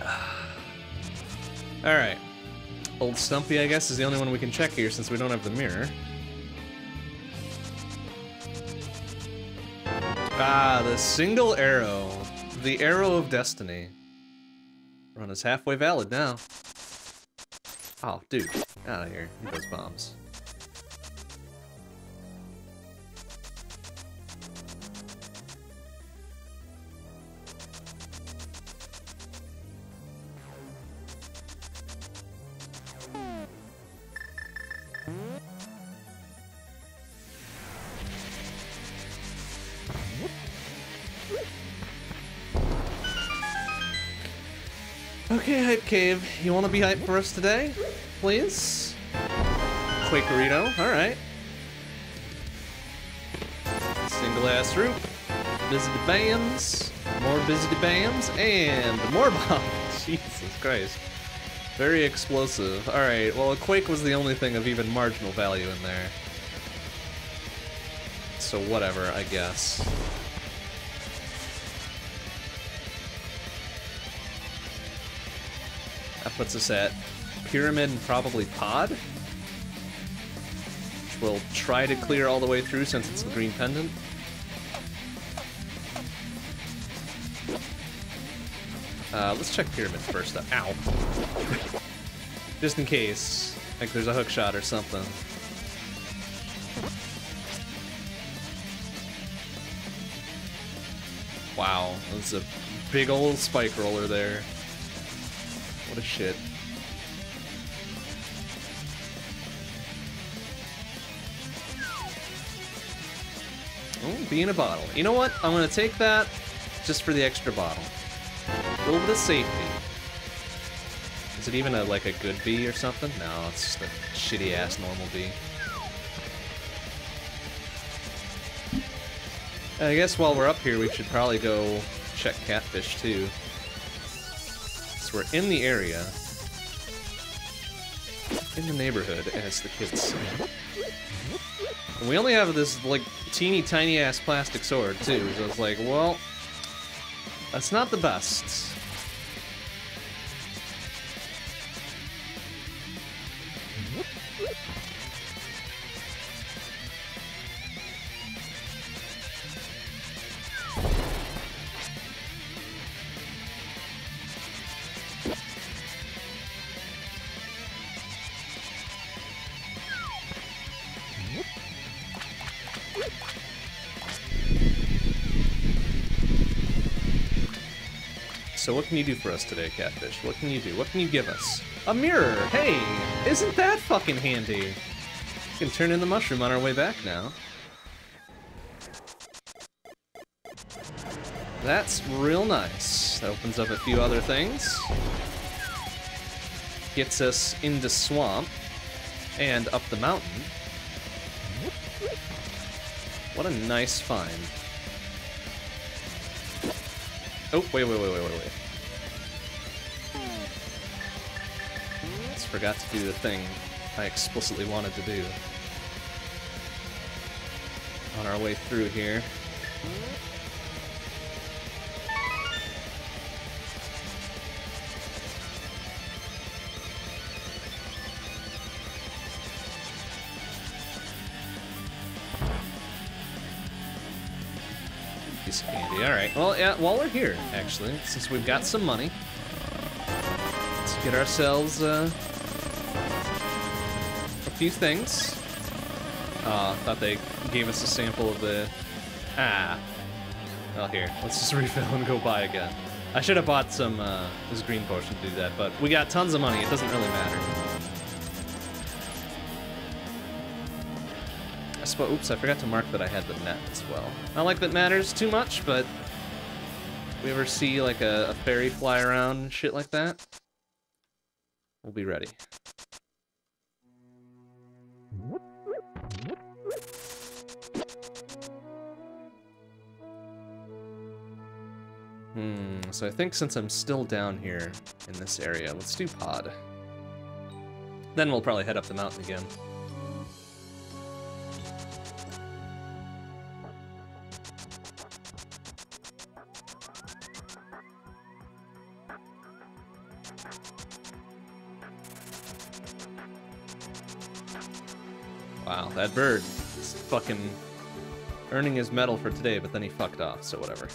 [SPEAKER 1] <sighs> Alright. Old Stumpy, I guess, is the only one we can check here since we don't have the mirror. Ah, the single arrow. The arrow of destiny. Run is halfway valid now. Oh, dude. Out of here. those bombs. You want to be hype for us today? Please? Quakerito, alright. Single ass root, busy the bams, more busy the bams, and more bombs. <laughs> Jesus Christ. Very explosive. Alright, well, a Quake was the only thing of even marginal value in there. so whatever, I guess. Puts us at Pyramid and probably Pod. Which we'll try to clear all the way through since it's the green pendant. Uh, let's check Pyramid first. Though. Ow. <laughs> Just in case. Like there's a hook shot or something. Wow, that's a big old spike roller there. What a shit. Oh, bee in a bottle. You know what? I'm gonna take that just for the extra bottle. A little bit of safety. Is it even a like a good bee or something? No, it's just a shitty ass normal bee. I guess while we're up here, we should probably go check catfish too. We're in the area, in the neighborhood, as the kids say. And we only have this like teeny tiny ass plastic sword too, so it's like, well, that's not the best. You do for us today, Catfish? What can you do? What can you give us? A mirror! Hey! Isn't that fucking handy? We can turn in the mushroom on our way back now. That's real nice. That opens up a few other things. Gets us into swamp and up the mountain. What a nice find. Oh, wait, wait, wait, wait, wait, wait. Forgot to do the thing I explicitly wanted to do. On our way through here. Piece of candy. Alright. Well, yeah, while we're here, actually, since we've got some money, let's get ourselves uh, few things. Uh, thought they gave us a sample of the... Ah. Well, here. Let's just <laughs> refill and go buy again. I should have bought some, uh, this green potion to do that, but we got tons of money. It doesn't really matter. I suppose, oops, I forgot to mark that I had the net as well. Not like that matters too much, but we ever see like a, a fairy fly around and shit like that, we'll be ready. Hmm, so I think since I'm still down here in this area, let's do pod. Then we'll probably head up the mountain again. That bird is fucking earning his medal for today, but then he fucked off, so whatever.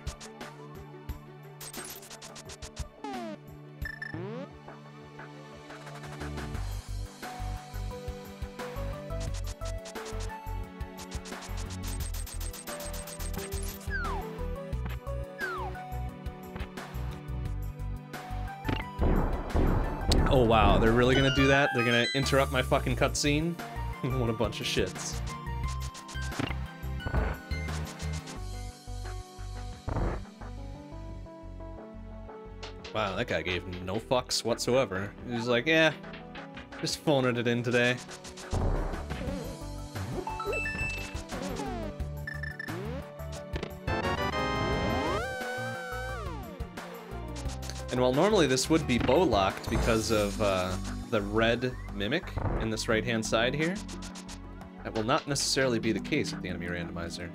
[SPEAKER 1] Oh wow, they're really gonna do that? They're gonna interrupt my fucking cutscene? <laughs> what a bunch of shits. Wow, that guy gave no fucks whatsoever. He was like, yeah, just phoning it in today. And while normally this would be bow locked because of uh, the red Mimic in this right-hand side here. That will not necessarily be the case with the enemy randomizer.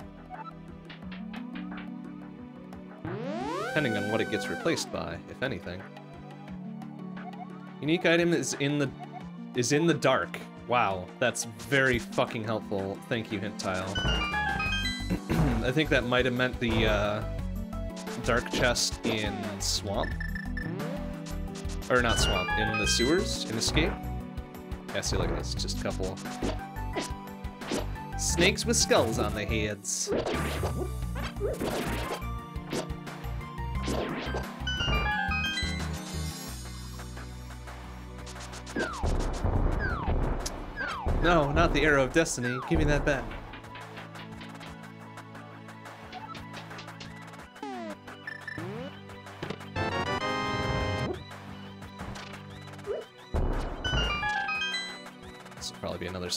[SPEAKER 1] Depending on what it gets replaced by, if anything. Unique item is in the is in the dark. Wow, that's very fucking helpful. Thank you, hint tile. <clears throat> I think that might have meant the uh, dark chest in Swamp. Or not Swamp, in the sewers, in Escape. See, look at this, just a couple. Snakes with skulls on their heads. No, not the Arrow of Destiny. Give me that back.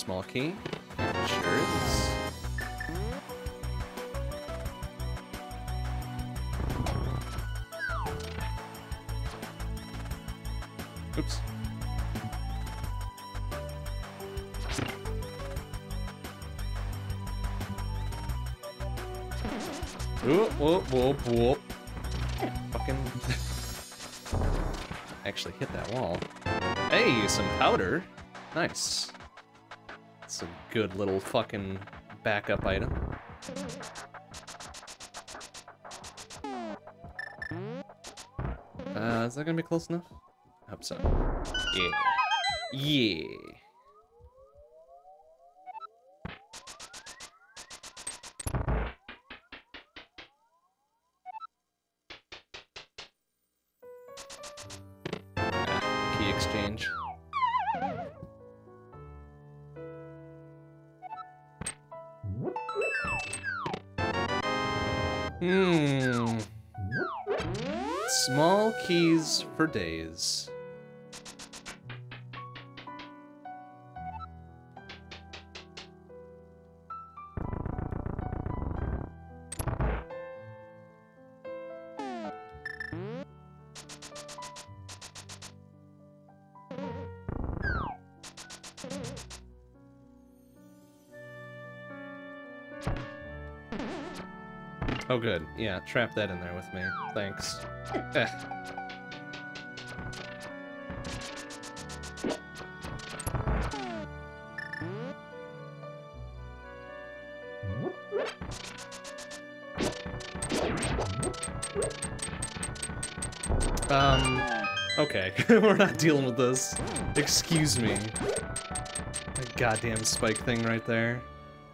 [SPEAKER 1] Small key. Sure is. Oops. Whoop, whoop, whoop, whoop. Fucking. <laughs> Actually hit that wall. Hey, some powder. Nice. Good little fucking backup item. Uh, is that gonna be close enough? I hope so. Yeah. Yeah. For days. Oh, good. Yeah, trap that in there with me. Thanks. Eh. <laughs> We're not dealing with this. Excuse me. That goddamn spike thing right there.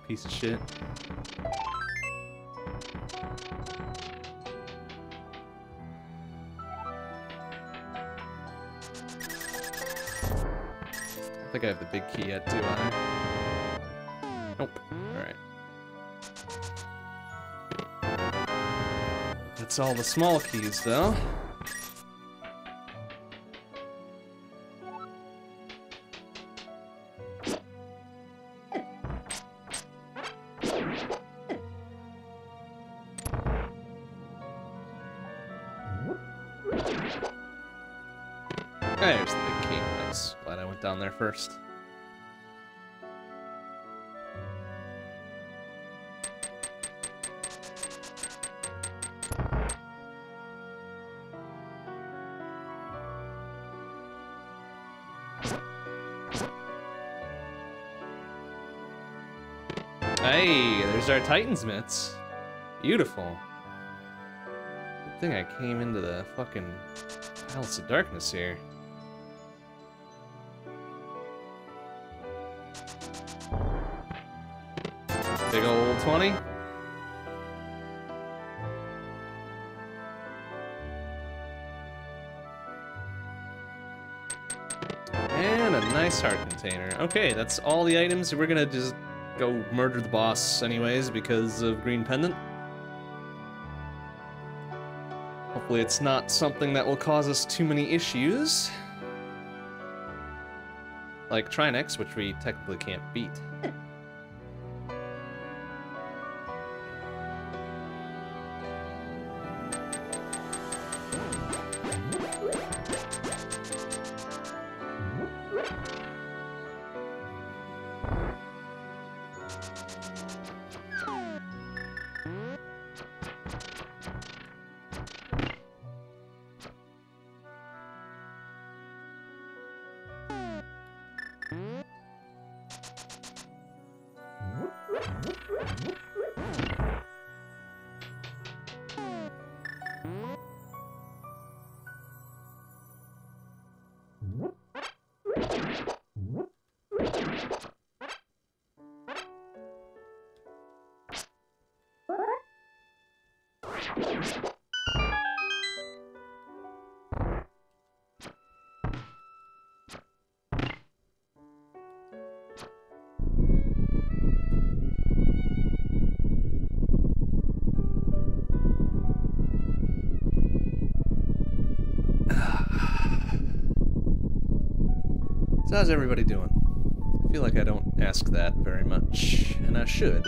[SPEAKER 1] Piece of shit. I think I have the big key yet, do I? Nope. Alright. That's all the small keys, though. First. Hey, there's our Titan's mitts. Beautiful. Good thing I came into the fucking Palace of Darkness here. Big old 20. And a nice heart container. Okay, that's all the items. We're gonna just go murder the boss anyways because of Green Pendant. Hopefully it's not something that will cause us too many issues. Like Trinexx, which we technically can't beat. <laughs> how's everybody doing? I feel like I don't ask that very much, and I should.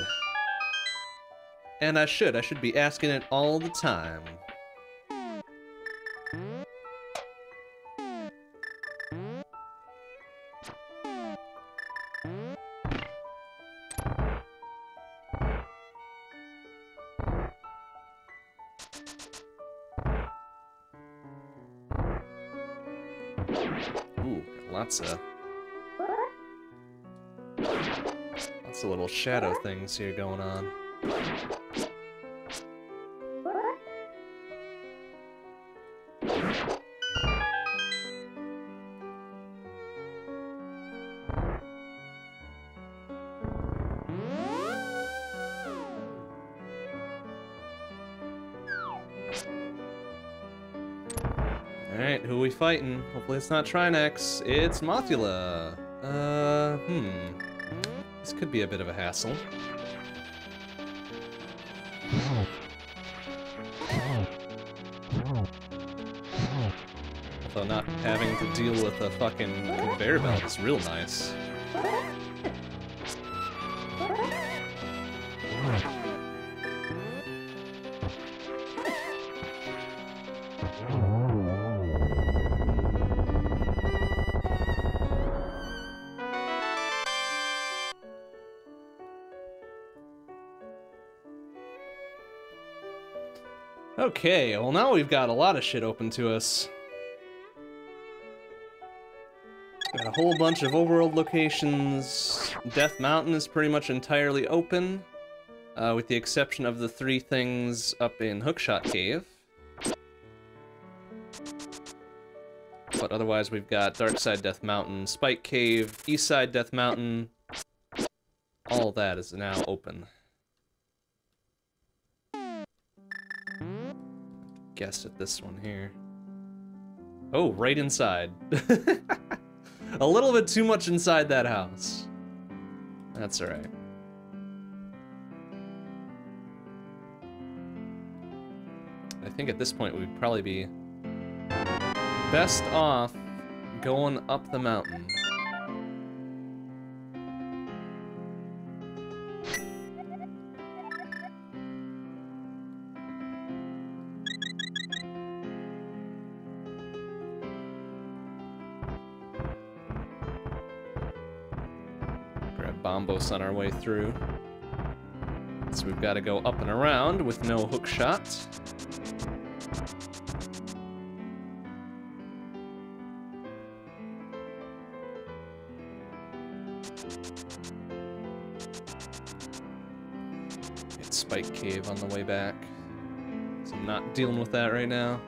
[SPEAKER 1] And I should. I should be asking it all the time. Ooh, lots of shadow things here going on. Alright, who we fighting? Hopefully it's not Trinexx. It's Mothula. Uh, hmm. Could be a bit of a hassle. Although not having to deal with a fucking conveyor belt is real nice. Okay, well now we've got a lot of shit open to us. Got a whole bunch of overworld locations. Death Mountain is pretty much entirely open, uh, with the exception of the three things up in Hookshot Cave. But otherwise we've got Darkside Death Mountain, Spike Cave, Eastside Death Mountain. All that is now open. Guessed at this one here. Oh, right inside. <laughs> A little bit too much inside that house. That's alright. I think at this point we'd probably be best off going up the mountain. On our way through. So we've got to go up and around with no hook shot. Hit Spike Cave on the way back. So I'm not dealing with that right now.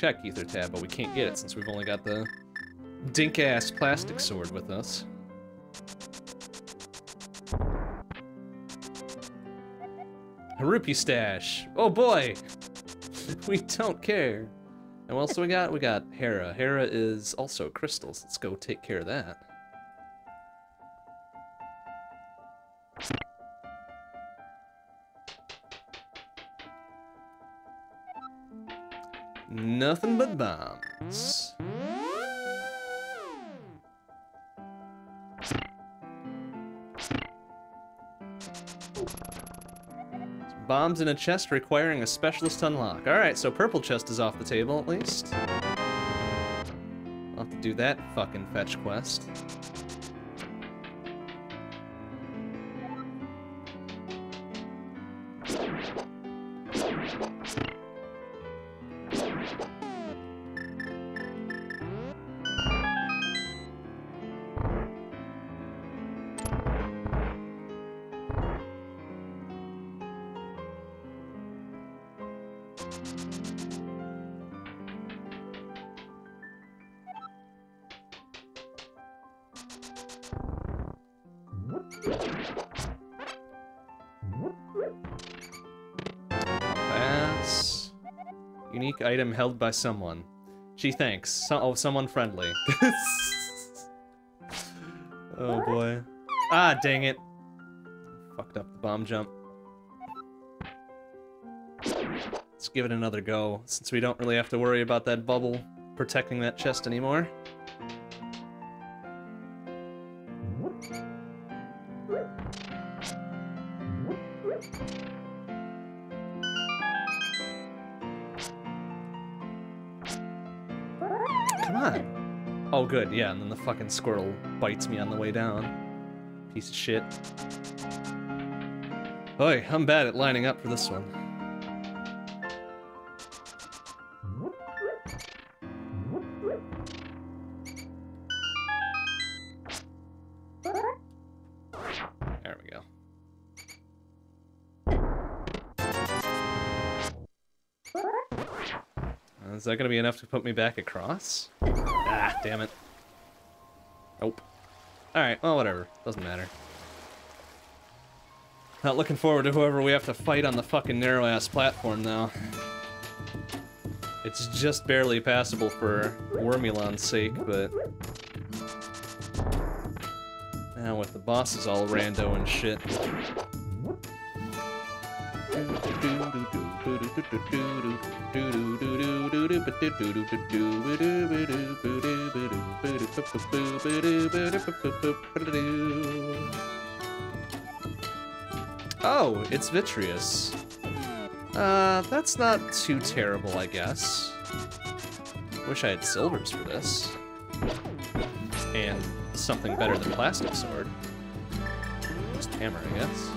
[SPEAKER 1] Check Ether Tab, but we can't get it since we've only got the dink-ass plastic sword with us. Harupi stash. Oh boy! <laughs> we don't care. And what else do we got? We got Hera. Hera is also crystals. Let's go take care of that. Nothing but bombs. Bombs in a chest requiring a specialist unlock. Alright, so purple chest is off the table at least. I'll have to do that fucking fetch quest. Held by someone. She thanks. So oh, someone friendly. <laughs> oh boy. Ah, dang it. Fucked up the bomb jump. Let's give it another go, since we don't really have to worry about that bubble protecting that chest anymore. Good, yeah, and then the fucking squirrel bites me on the way down. Piece of shit. Boy, I'm bad at lining up for this one. There we go. Is that gonna be enough to put me back across? Ah, damn it. Alright, well, whatever. Doesn't matter. Not looking forward to whoever we have to fight on the fucking narrow-ass platform, though. It's just barely passable for Wormulon's sake, but... Now with the bosses all rando and shit. Oh, it's Vitreous. Uh, that's not too terrible, I guess. Wish I had silvers for this. And something better than Plastic Sword. Just hammer, I guess.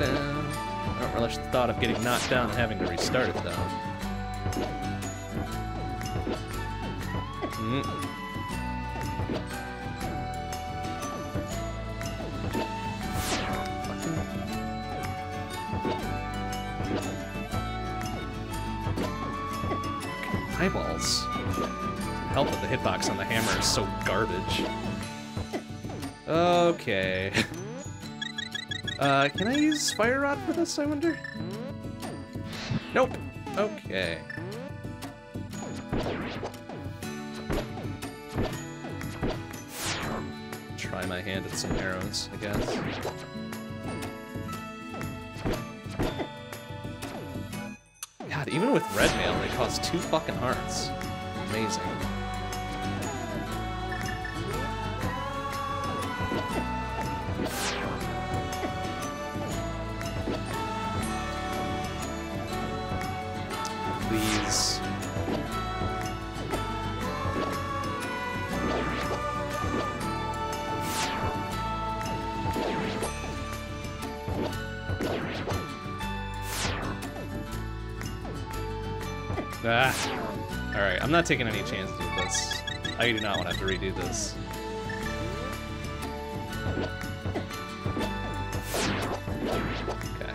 [SPEAKER 1] I don't relish the thought of getting knocked down and having to restart it, though. Mm. Eyeballs. Help that the hitbox on the hammer is so garbage. Okay. <laughs> Uh, can I use Fire Rod for this, I wonder? Nope. Okay. Try my hand at some arrows, I guess. Even with red mail, they cost two fucking hearts. Amazing. Not taking any chances with this. I do not want to have to redo this. Okay.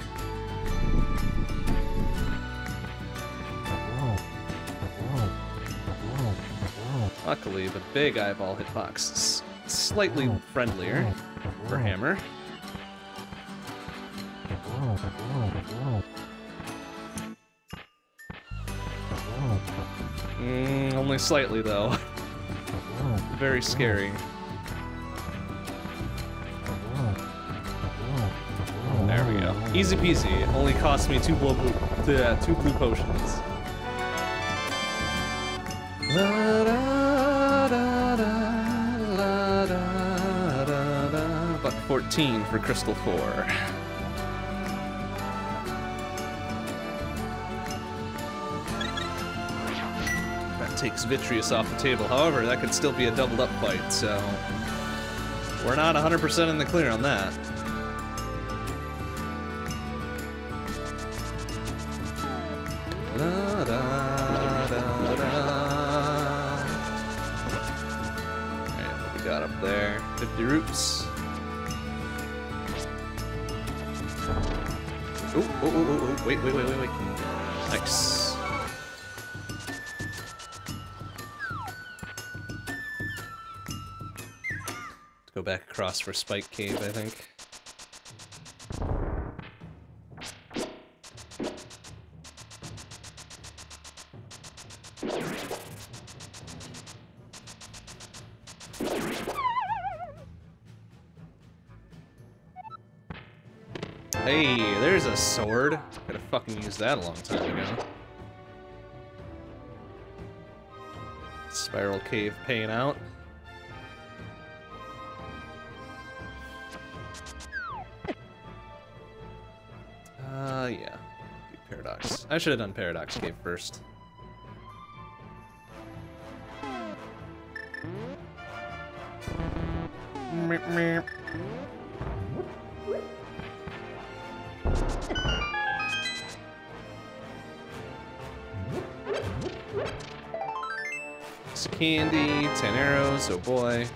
[SPEAKER 1] Luckily, the big eyeball hitbox is slightly friendlier for hammer. Only slightly, though. Very scary. There we go. Easy peasy. Only cost me two blue, uh, two blue potions. La, da, da, da, la, da, da, da. Buck 14 for Crystal 4. Takes Vitreous off the table. However, that could still be a doubled up fight, so we're not 100% in the clear on that. Alright, what we got up there? 50 roops. Oh, oh, oh, oh, oh, wait, wait, wait, wait, wait. Nice. Back across for Spike Cave, I think. Hey, there's a sword. Could have fucking used that a long time ago. Spiral cave paying out. I should have done Paradox Cave first. Meep, meep. Some candy, 10 arrows, oh boy.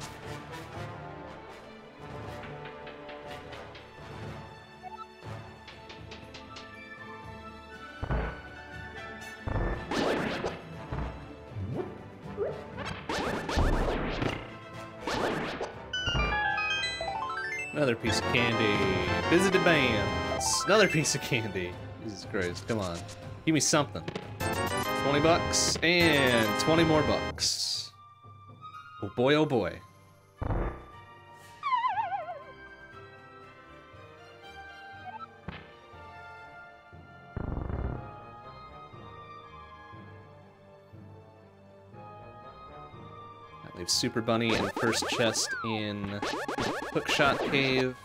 [SPEAKER 1] Another piece of candy. Jesus Christ, come on. Give me something. 20 bucks and 20 more bucks. Oh boy, oh boy. That leaves Super Bunny in first chest in Hookshot Cave.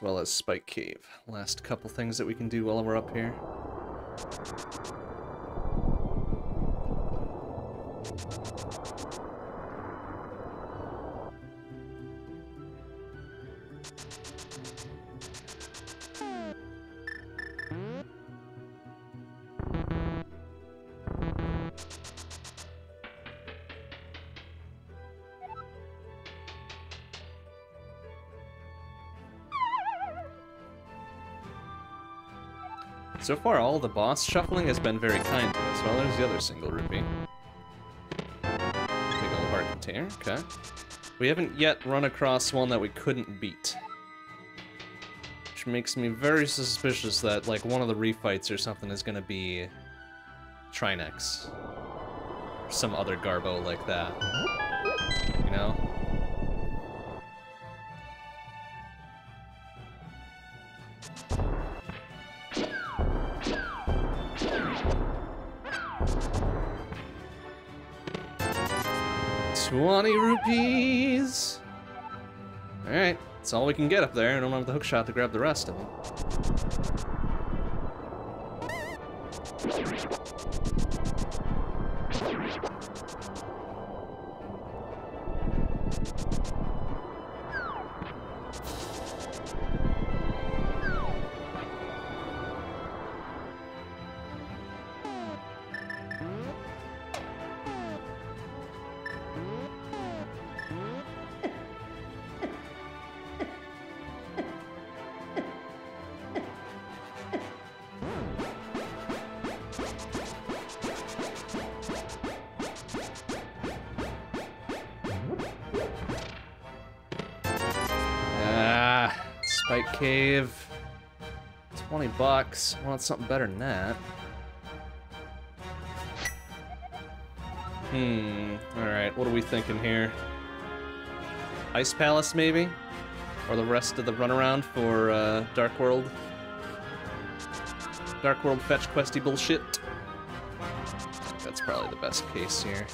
[SPEAKER 1] As well as Spike Cave. Last couple things that we can do while we're up here. So far, all the boss shuffling has been very kind to us. Well, there's the other single rupee. Big old heart container, okay. We haven't yet run across one that we couldn't beat. Which makes me very suspicious that, like, one of the refights or something is gonna be... Trinexx. Or some other Garbo like that. Can get up there. And I don't have the hook shot to grab the rest of them. Something better than that. Hmm. Alright, what are we thinking here? Ice Palace, maybe? Or the rest of the runaround for uh, Dark World? Dark World fetch questy bullshit? That's probably the best case here.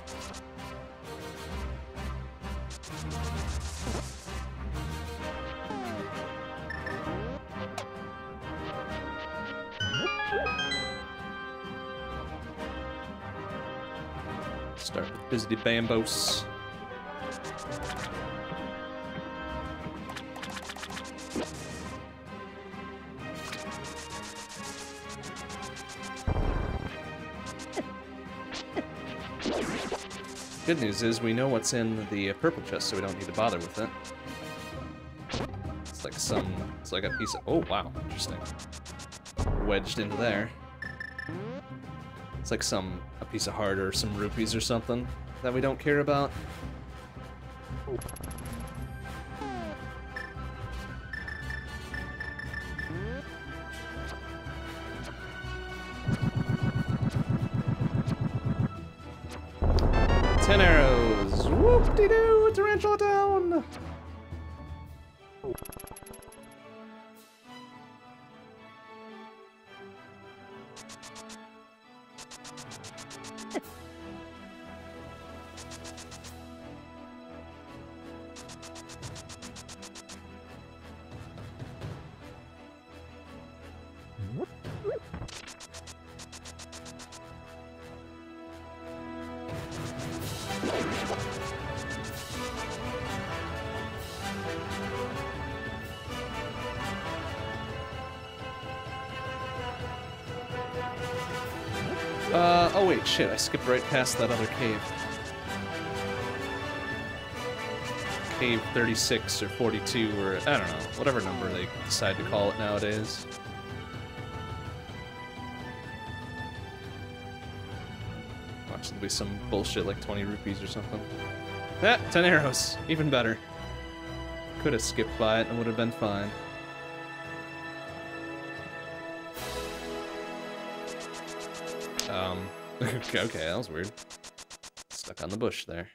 [SPEAKER 1] Busy Bambos. Good news is we know what's in the purple chest, so we don't need to bother with it. It's like some, it's like a piece of, oh wow, interesting. Wedged into there. It's like some, a piece of heart or some rupees or something that we don't care about. Shit, I skipped right past that other cave. Cave 36 or 42 or, I don't know, whatever number they decide to call it nowadays. Watch there'll be some bullshit like 20 rupees or something. Ah, 10 arrows, even better. Could have skipped by it and would have been fine. Okay, that was weird. Stuck on the bush there.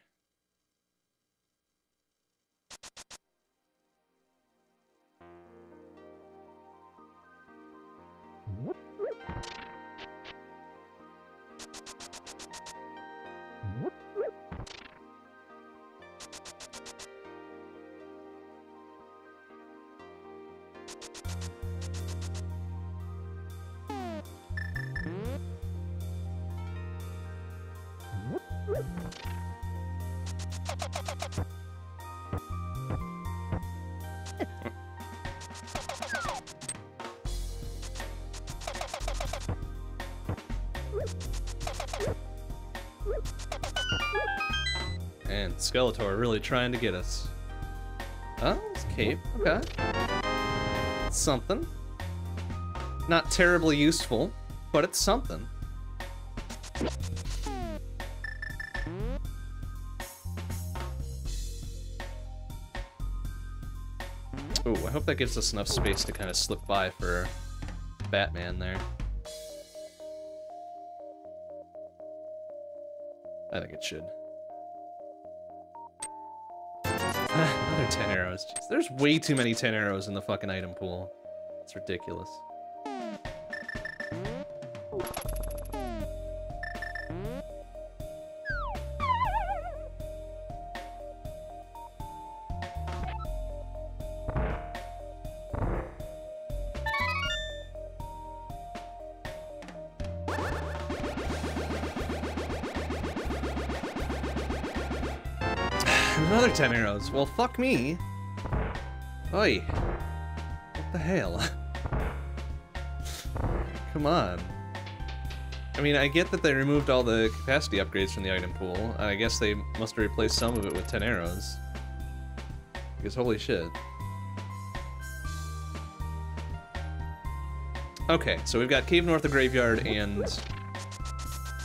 [SPEAKER 1] And Skeletor really trying to get us. Oh, it's cape. Okay. It's something. Not terribly useful, but it's something. That gives us enough space to kind of slip by for Batman there. I think it should. <sighs> Another 10 arrows. Jeez, there's way too many 10 arrows in the fucking item pool. It's ridiculous. 10 arrows. Well, fuck me. Oi. What the hell? <laughs> Come on. I mean, I get that they removed all the capacity upgrades from the item pool. I guess they must have replaced some of it with 10 arrows. Because holy shit. Okay, so we've got Cave North of Graveyard and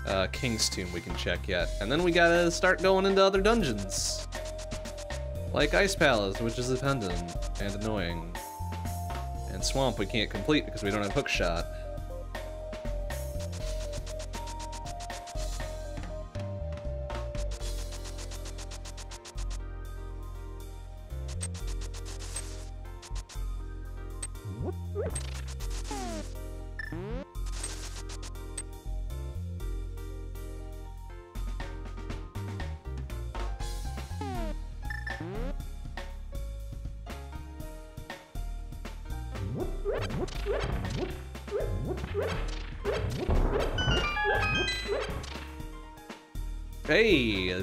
[SPEAKER 1] uh, King's Tomb we can check yet. And then we gotta start going into other dungeons. Like Ice Palace, which is dependent and annoying. And Swamp we can't complete because we don't have hook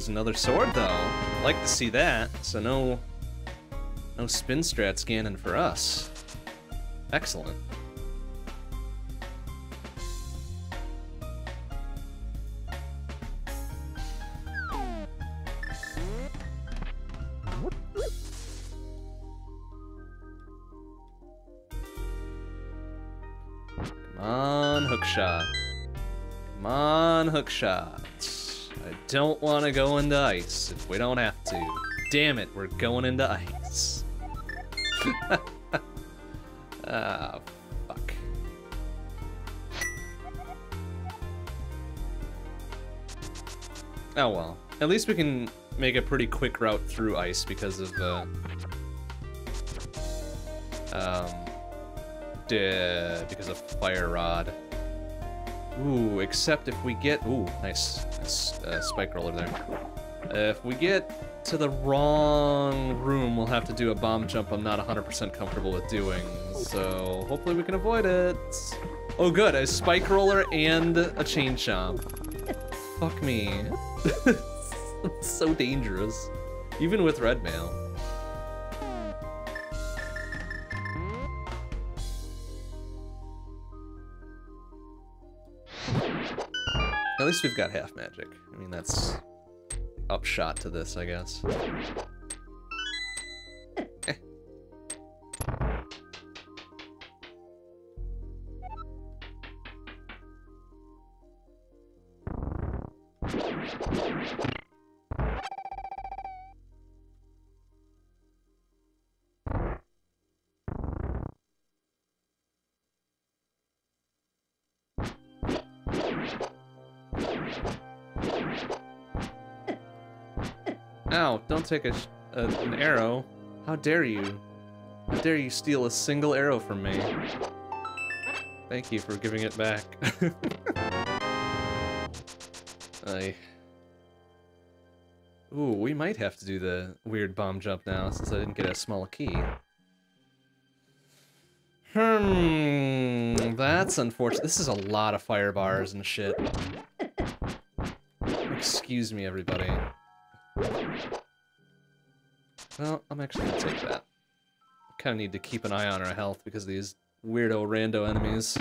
[SPEAKER 1] there's another sword though. i Like to see that. So no, no spin strat scanning for us. Excellent. Come on, hook shot. Come on, hook shot. I don't want to go into ice if we don't have to. Damn it, we're going into ice. <laughs> ah, fuck. Oh well. At least we can make a pretty quick route through ice because of, uh... Um... Duh, because of Fire Rod. Ooh, except if we get... Ooh, nice uh, spike roller there. Uh, if we get to the wrong room, we'll have to do a bomb jump I'm not 100% comfortable with doing. So hopefully we can avoid it. Oh good, a spike roller and a chain chomp. Fuck me. <laughs> it's so dangerous. Even with red mail. Least we've got half magic. I mean, that's upshot to this, I guess. Ow, don't take a, a, an arrow. How dare you? How dare you steal a single arrow from me? Thank you for giving it back. <laughs> I... Ooh, we might have to do the weird bomb jump now, since I didn't get a small key. Hmm, that's unfortunate. This is a lot of fire bars and shit. Excuse me, everybody. Well, I'm actually gonna take that. Kinda need to keep an eye on our health because of these weirdo rando enemies.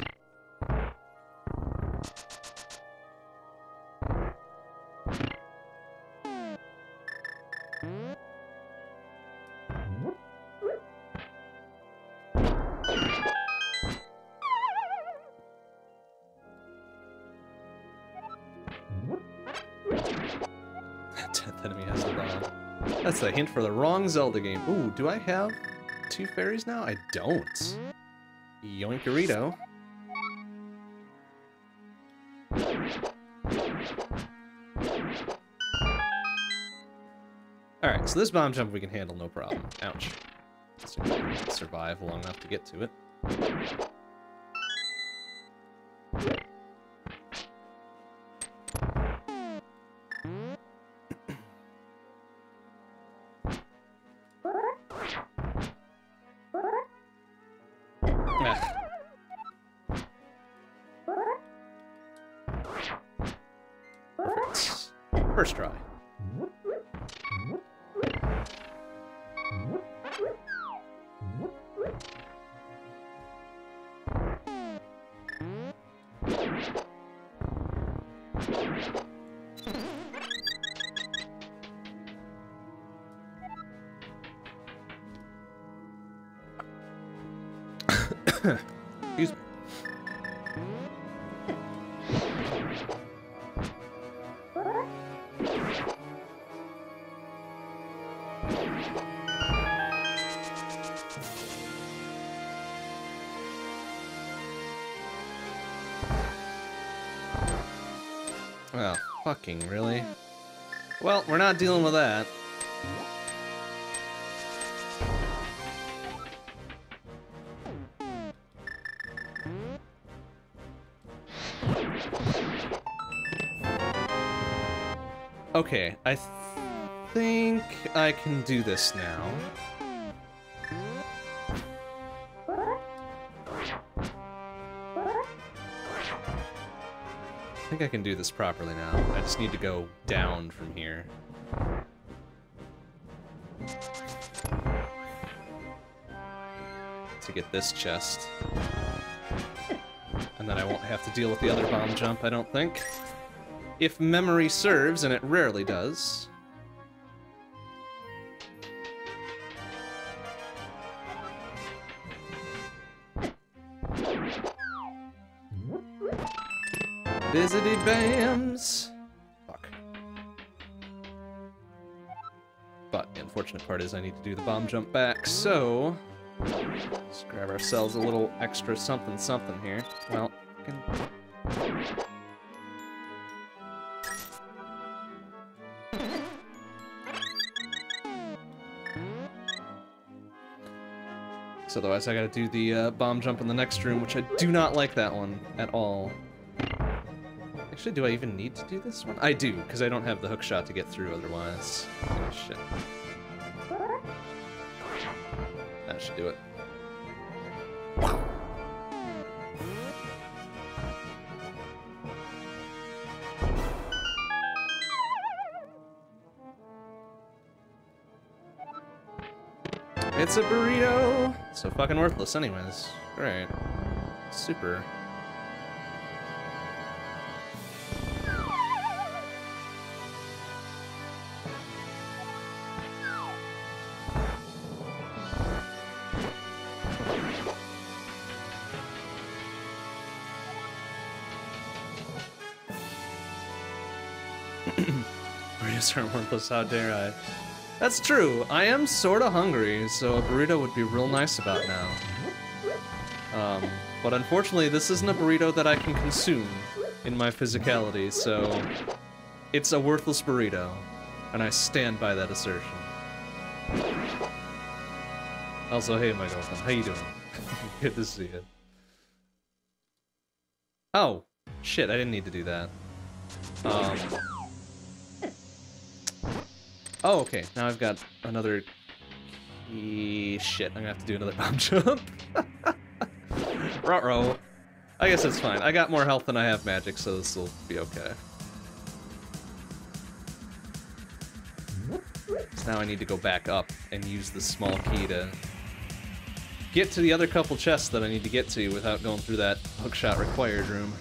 [SPEAKER 1] Wrong Zelda game. Ooh, do I have two fairies now? I don't. Yoinkarito. Alright, so this bomb jump we can handle no problem. Ouch. Survive long enough to get to it. Really? Well, we're not dealing with that. Okay, I th think I can do this now. Think I can do this properly now. I just need to go down from here. To get this chest. And then I won't have to deal with the other bomb jump, I don't think. If memory serves, and it rarely does. Visited Bams! Fuck. But the unfortunate part is I need to do the bomb jump back, so... Let's grab ourselves a little extra something something here. Well, can... Otherwise I gotta do the uh, bomb jump in the next room, which I do not like that one at all. Actually, do I even need to do this one? I do, because I don't have the hook shot to get through otherwise. Oh, shit. That should do it. It's a burrito! So fucking worthless anyways. Great. Super. Burritos <laughs> aren't worthless, how dare I? That's true. I am sorta hungry, so a burrito would be real nice about now. Um, but unfortunately, this isn't a burrito that I can consume in my physicality, so it's a worthless burrito, and I stand by that assertion. Also, hey, my girlfriend, how you doing? <laughs> Good to see you. Oh, shit, I didn't need to do that. Um... Oh, okay. Now I've got another... key. Shit, I'm gonna have to do another <laughs> bomb jump. <laughs> Ruh-roh. I guess it's fine. I got more health than I have magic, so this will be okay. So now I need to go back up and use the small key to get to the other couple chests that I need to get to without going through that hookshot required room.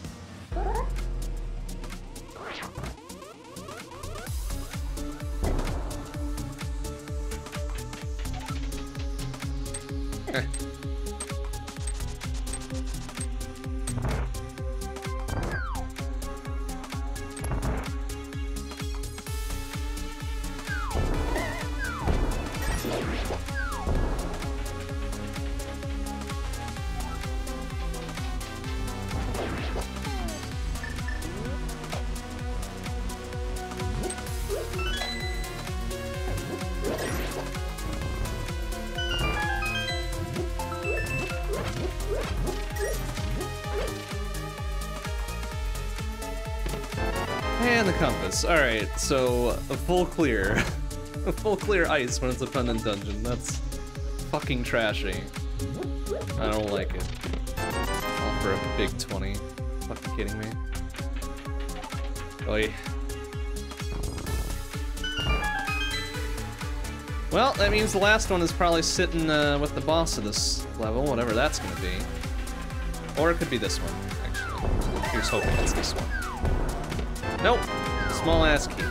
[SPEAKER 1] So a full clear. <laughs> a full clear ice when it's a pendant dungeon. That's fucking trashy. I don't like it. For a big 20. Fucking kidding me? Oi. Well, that means the last one is probably sitting uh, with the boss of this level, whatever that's gonna be. Or it could be this one, actually. Here's hoping it's this one. Nope. Small ass key.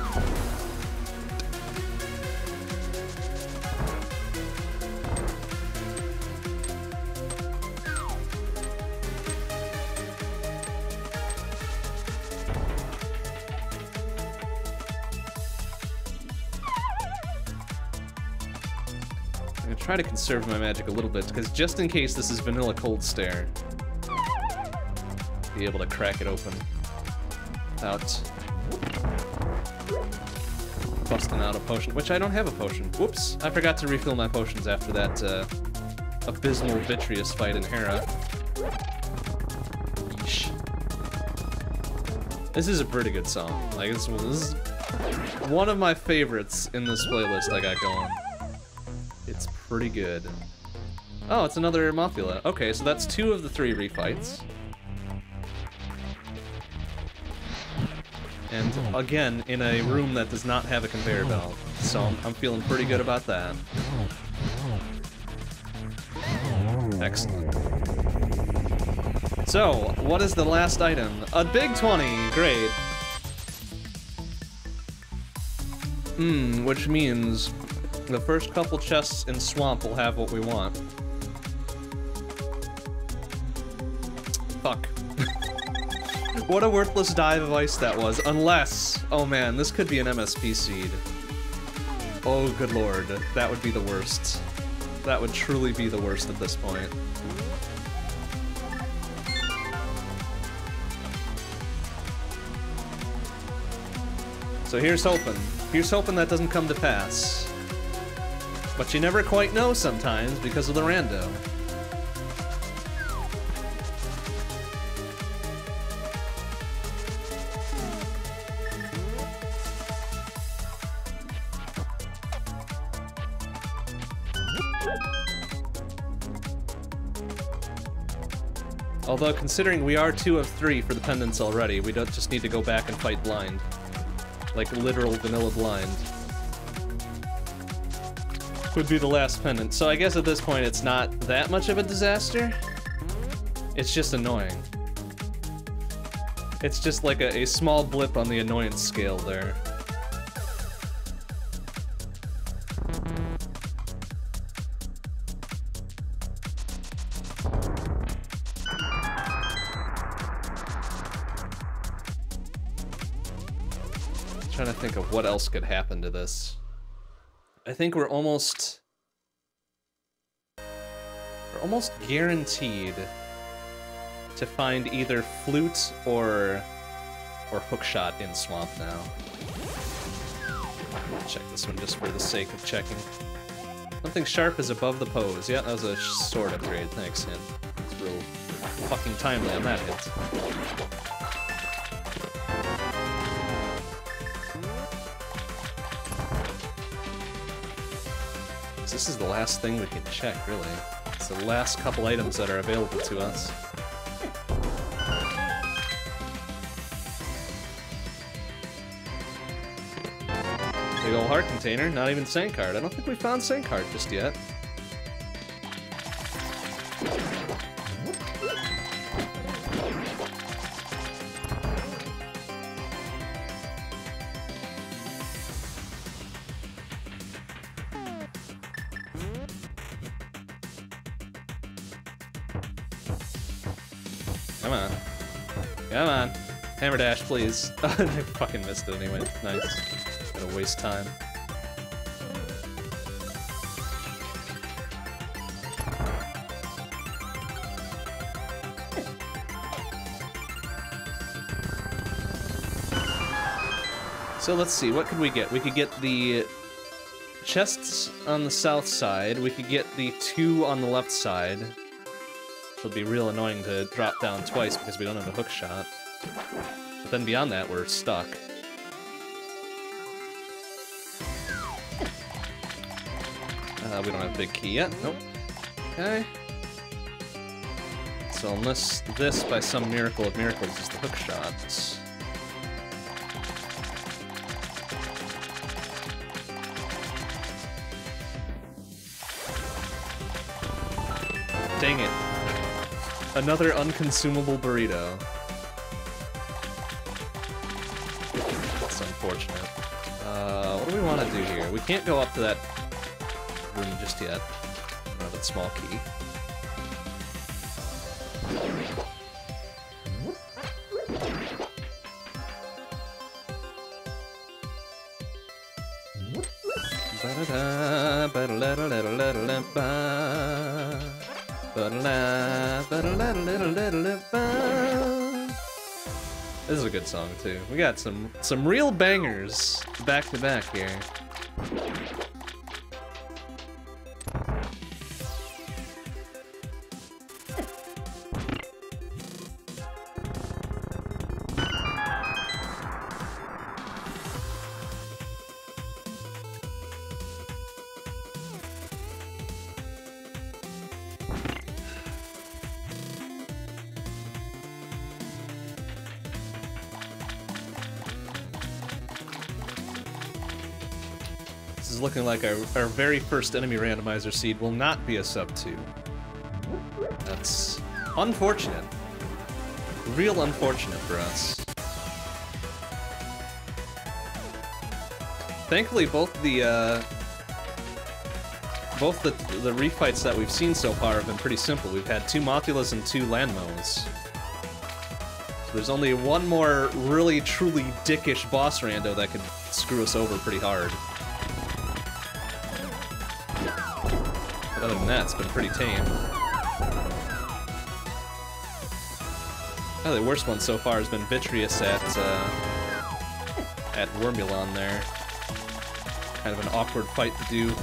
[SPEAKER 1] Conserve my magic a little bit, because just in case this is vanilla Kholdstare, be able to crack it open without busting out a potion, which I don't have a potion. Whoops, I forgot to refill my potions after that uh, abysmal Vitreous fight in Hera. Yeesh. This is a pretty good song. Like, this, this is one of my favorites in this playlist I got going. Pretty good. Oh, it's another Mothula. Okay, so that's two of the three refights. And again, in a room that does not have a conveyor belt. So I'm, I'm feeling pretty good about that. Excellent. So, what is the last item? A big 20, great. Hmm, which means the first couple chests in Swamp will have what we want. Fuck. <laughs> what a worthless dive of ice that was, unless... Oh man, this could be an MSP seed. Oh good lord, that would be the worst. That would truly be the worst at this point. So here's hoping. Here's hoping that doesn't come to pass. But you never quite know sometimes because of the rando. Although, considering we are two of three for the pendants already, we don't just need to go back and fight blind. Like literal vanilla blind. Would be the last pendant. So I guess at this point it's not that much of a disaster. It's just annoying. It's just like a, a small blip on the annoyance scale there. trying to think of what else could happen to this. I think we're almost... We're almost guaranteed to find either flute or or hookshot in swamp now. Check this one just for the sake of checking. Something sharp is above the pose. Yeah, that was a sword upgrade. Thanks, Hint. It's real fucking timely on that hit. This is the last thing we can check, really. It's the last couple items that are available to us. Big old heart container, not even Saint card. I don't think we found Saint card just yet. Please. <laughs> I fucking missed it anyway. Nice. Gonna waste time. So let's see, what could we get? We could get the chests on the south side, we could get the two on the left side, will be real annoying to drop down twice because we don't have a hook shot. Then beyond that, we're stuck. Uh, we don't have a big key yet. Nope. Okay. So unless this, by some miracle of miracles, is the hook shot. Dang it. Another unconsumable burrito. Do here? We can't go up to that room just yet. Don't have a small key. This is a good song too. We got some some real bangers back to back here. Our, very first enemy randomizer seed will not be a sub 2. That's unfortunate. Real unfortunate for us. Thankfully, both the uh, both the the refights that we've seen so far have been pretty simple. We've had two Mothulas and two Lanmo's. So there's only one more really truly dickish boss rando that could screw us over pretty hard. But other than that, it's been pretty tame. Oh, the worst one so far has been Vitreous at uh, at Wormulon there. Kind of an awkward fight to do.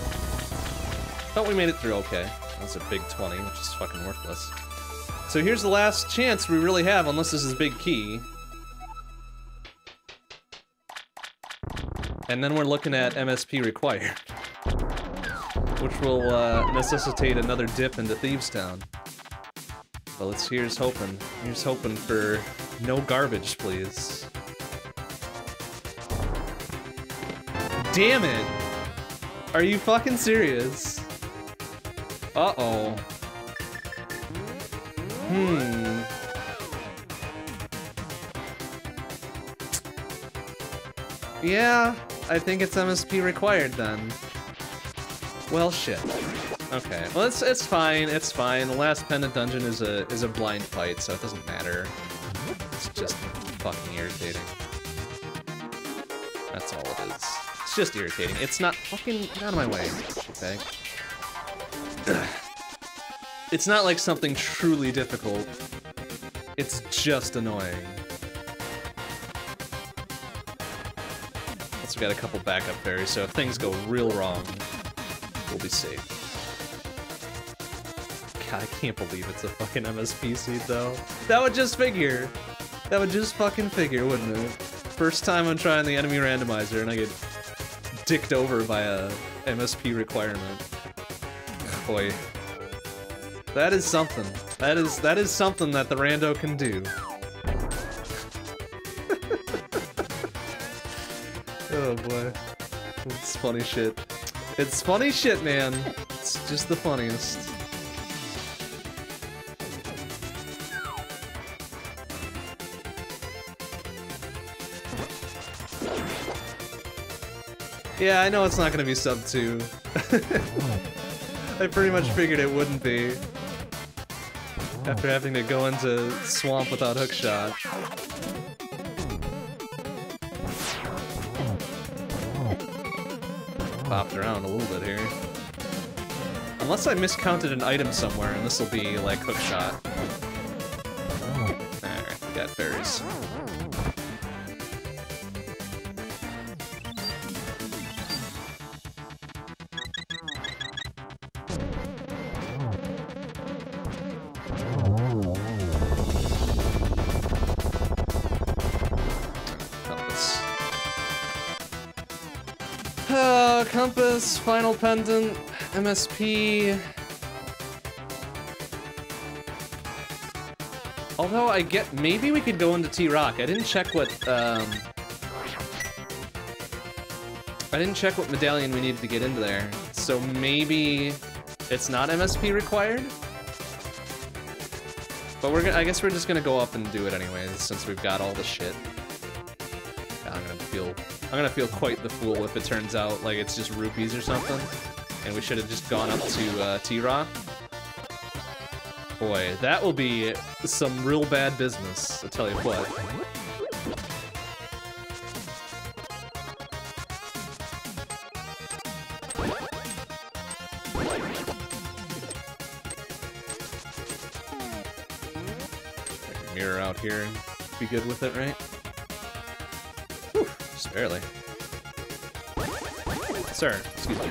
[SPEAKER 1] But we made it through okay. That's a big 20, which is fucking worthless. So here's the last chance we really have, unless this is big key. And then we're looking at MSP required. <laughs> Which will uh, necessitate another dip into Thieves Town. Well, let's here's hoping. Here's hoping for no garbage, please. Damn it! Are you fucking serious? Uh-oh. Hmm. Yeah, I think it's MSP required then. Well, shit. Okay, well it's it's fine. It's fine. The last pendant dungeon is a is a blind fight, so it doesn't matter. It's just fucking irritating. That's all it is. It's just irritating. It's not fucking get out of my way, okay? <clears throat> It's not like something truly difficult. It's just annoying. Also got a couple backup berries, so if things go real wrong, we'll be safe. God, I can't believe it's a fucking MSP seed, though. That would just figure. That would just fucking figure, wouldn't it? First time I'm trying the enemy randomizer and I get dicked over by a MSP requirement. Boy. That is something. That is that is something that the rando can do. <laughs> oh boy. It's funny shit. It's funny shit, man. It's just the funniest. Yeah, I know it's not gonna be sub 2. <laughs> I pretty much figured it wouldn't be. After having to go into swamp without hookshot. Popped around a little bit here. Unless I miscounted an item somewhere and this will be like hookshot. Oh. Alright, we got berries. Final pendant, MSP. Although I get, maybe we could go into T-Rock. I didn't check what, um... I didn't check what medallion we needed to get into there. So maybe it's not MSP required? But we're gonna, I guess we're just gonna go up and do it anyways, since we've got all the shit. I'm gonna feel quite the fool if it turns out like it's just rupees or something, and we should have just gone up to uh, T-Rock. Boy, that will be some real bad business, I tell you what. Mirror out here and be good with it, right? Sir, excuse me.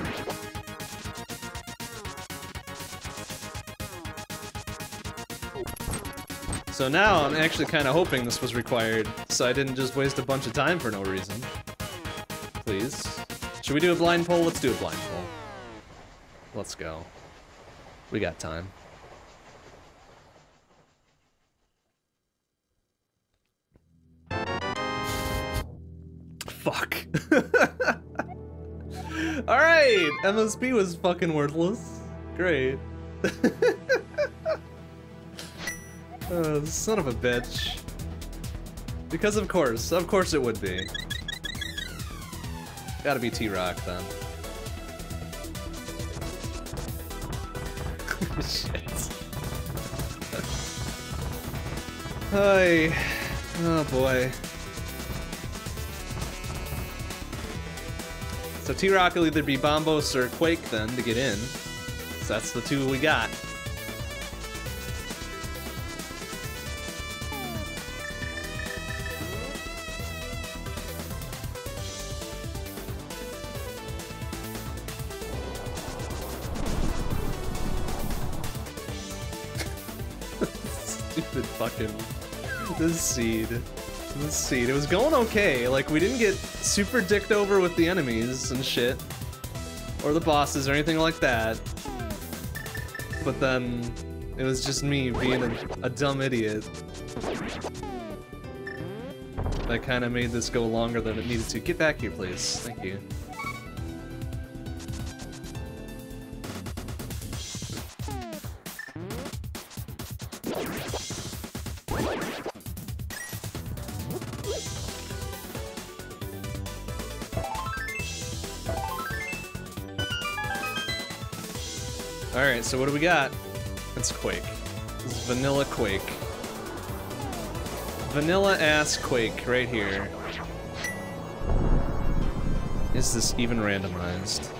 [SPEAKER 1] So now I'm actually kind of hoping this was required, so I didn't just waste a bunch of time for no reason. Please. Should we do a blind poll? Let's do a blind poll. Let's go. We got time. Fuck. <laughs> Alright! MSP was fucking worthless. Great. <laughs> uh, son of a bitch. Because of course, of course it would be. Gotta be T-Rock then. <laughs> Shit. Hi. Oh boy. So T-Rock will either be Bombos or Quake then to get in. So that's the two we got. <laughs> Stupid fucking this seed. This see, It was going okay. Like we didn't get super dicked over with the enemies and shit. Or the bosses or anything like that. But then it was just me being a, a dumb idiot. That kind of made this go longer than it needed to. Get back here, please. Thank you. So what do we got? It's Quake. It's Vanilla Quake. Vanilla ass Quake right here. Is this even randomized?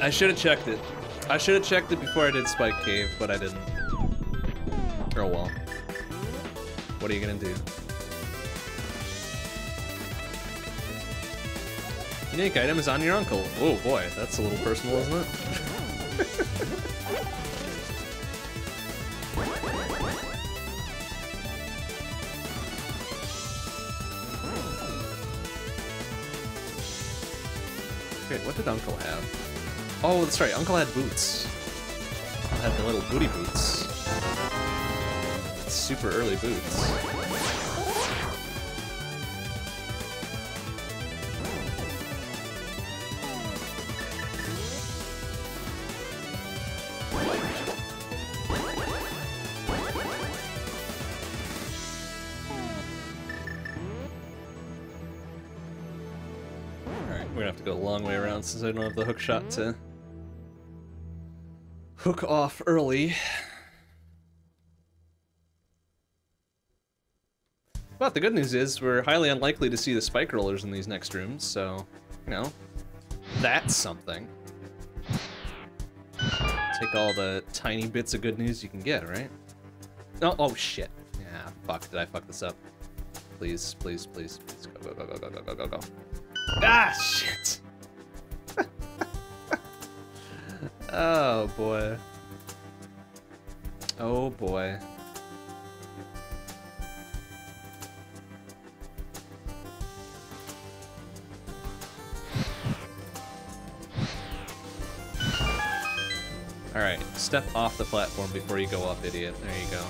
[SPEAKER 1] I should have checked it. I should have checked it before I did Spike Cave, but I didn't. Oh well. What are you gonna do? Unique item is on your uncle. Oh boy, that's a little personal, isn't it? <laughs> Wait, what did Uncle have? Oh, that's right, Uncle had boots. Uncle had the little booty boots. Super early boots. Since I don't have the hook shot to hook off early. But the good news is we're highly unlikely to see the spike rollers in these next rooms, so, you know, that's something. Take all the tiny bits of good news you can get, right? No, oh shit. Yeah, fuck, did I fuck this up? Please, please, please, please, go, go, go, go, go, go, go, go. Ah, shit! Oh, boy. Oh, boy. Alright, step off the platform before you go up, idiot. There you go.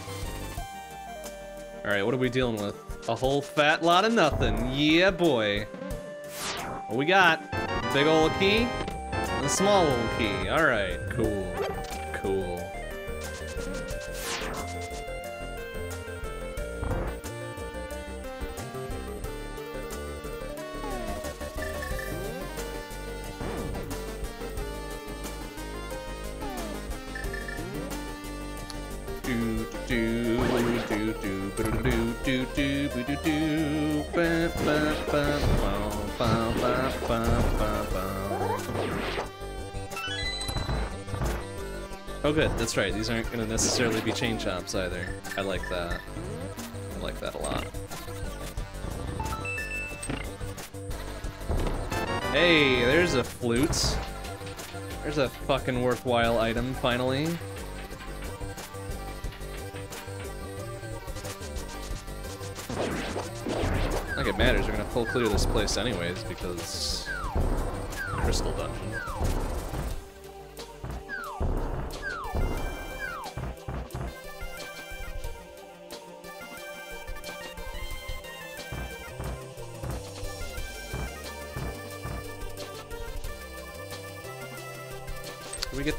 [SPEAKER 1] Alright, what are we dealing with? A whole fat lot of nothing. Yeah, boy. What we got? Big old key? A small old key. Alright. Cool. That's right, these aren't gonna necessarily be chain chomps either. I like that. I like that a lot. Hey, there's a flute. There's a fucking worthwhile item, finally. Like it matters, we're gonna full clear this place anyways because Crystal Dungeon.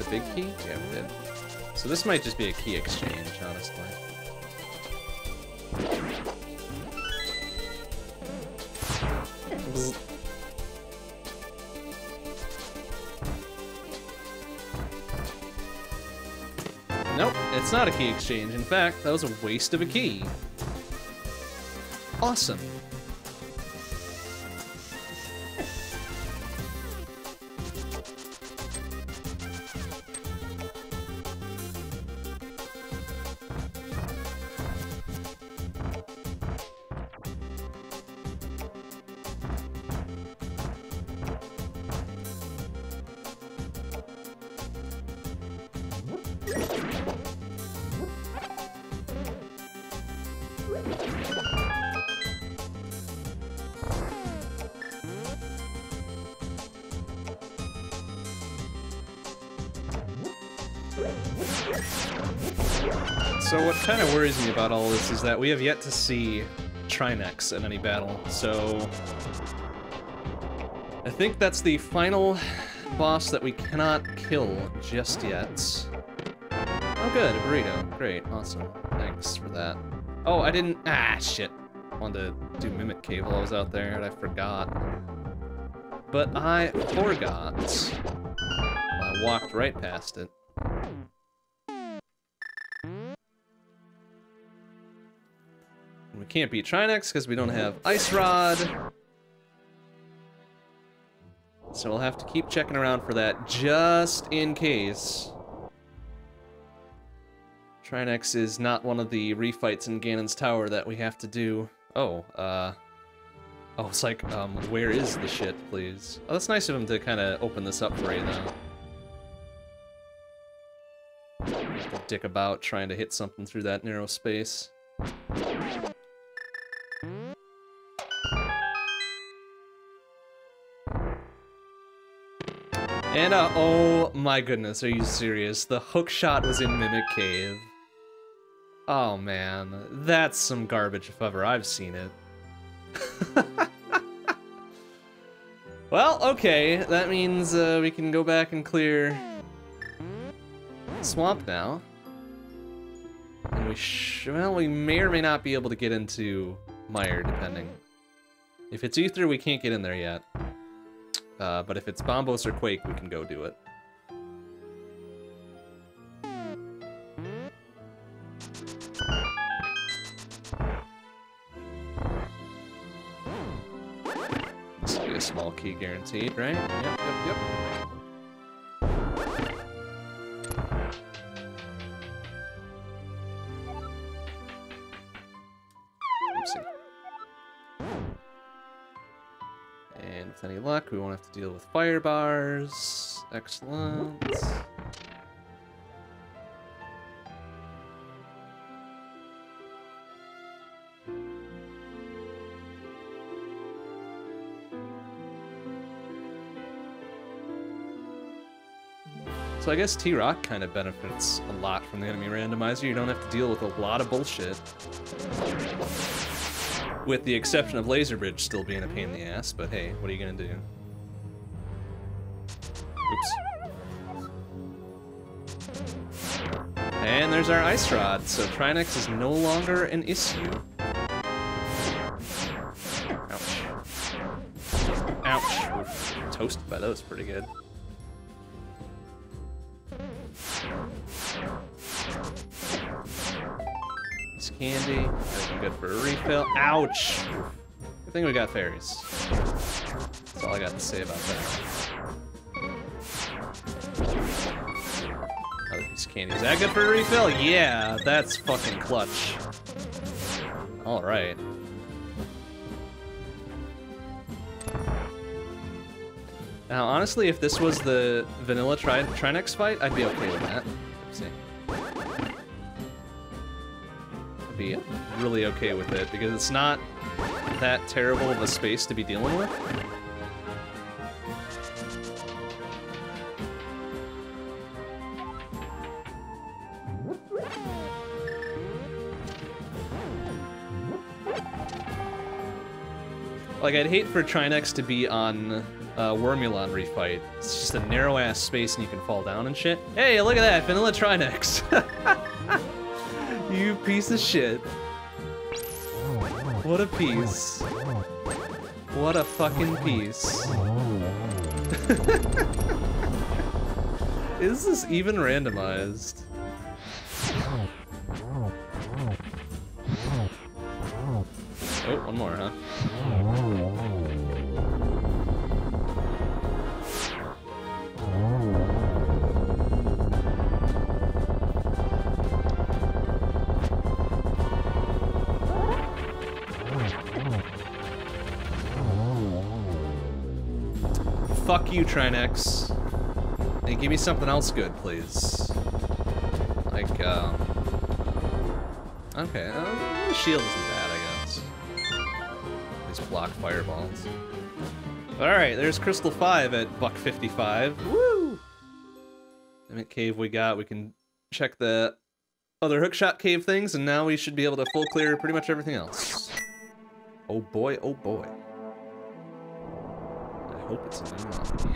[SPEAKER 1] Big key? Yeah, we did. So this might just be a key exchange, honestly. Nope, it's not a key exchange. In fact, that was a waste of a key. Awesome. About all this is that we have yet to see Trinexx in any battle, so... I think that's the final boss that we cannot kill just yet. Oh good, a burrito. Great, awesome. Thanks for that. Oh, I didn't... Ah, shit. I Wanted to do Mimic Cave while I was out there, and I forgot. But I forgot. I walked right past it. Can't beat Trinexx because we don't have Ice Rod. So we'll have to keep checking around for that just in case. Trinexx is not one of the refights in Ganon's Tower that we have to do. Oh, uh... Oh, it's like, um, where is the shit, please? Oh, that's nice of him to kind of open this up for you, though. Dick about trying to hit something through that narrow space. And, uh, oh my goodness, are you serious? The hook shot was in Mimic Cave. Oh man, that's some garbage if ever I've seen it. <laughs> well, okay, that means uh, we can go back and clear Swamp now. And we well, we may or may not be able to get into Mire, depending. If it's Ether, we can't get in there yet. Uh, but if it's Bombos or Quake, we can go do it. This will be a small key guaranteed, right? Yep, yep, yep. Luck, we won't have to deal with fire bars. Excellent. So I guess T-Rock kind of benefits a lot from the enemy randomizer. You don't have to deal with a lot of bullshit. With the exception of Laser Bridge still being a pain in the ass, but hey, what are you gonna do? Oops. And there's our Ice Rod, so Trinexx is no longer an issue. Ouch. Ouch. Toasted by those pretty good. Candy. Looking good for a refill. Ouch! Good thing we got fairies. That's all I got to say about that. Another piece of candy. Is that good for a refill? Yeah, that's fucking clutch. Alright. Now, honestly, if this was the vanilla tri Trinexx fight, I'd be okay with that. Be really okay with it, because it's not that terrible of a space to be dealing with. Like, I'd hate for Trinexx to be on uh, Wormulon refight. It's just a narrow-ass space and you can fall down and shit. Hey, look at that, Vanilla Trinexx. <laughs> you piece of shit. What a piece. What a fucking piece. <laughs> Is this even randomized? Oh, one more, huh? You, Trinexx. And give me something else good, please. Like, um... Okay, uh, shield isn't bad, I guess. At least block fireballs. Alright, there's Crystal 5 at buck 55. Woo! Mimic Cave we got. We can check the other hookshot cave things, and now we should be able to full clear pretty much everything else. Oh boy, oh boy hope it's a new lobby.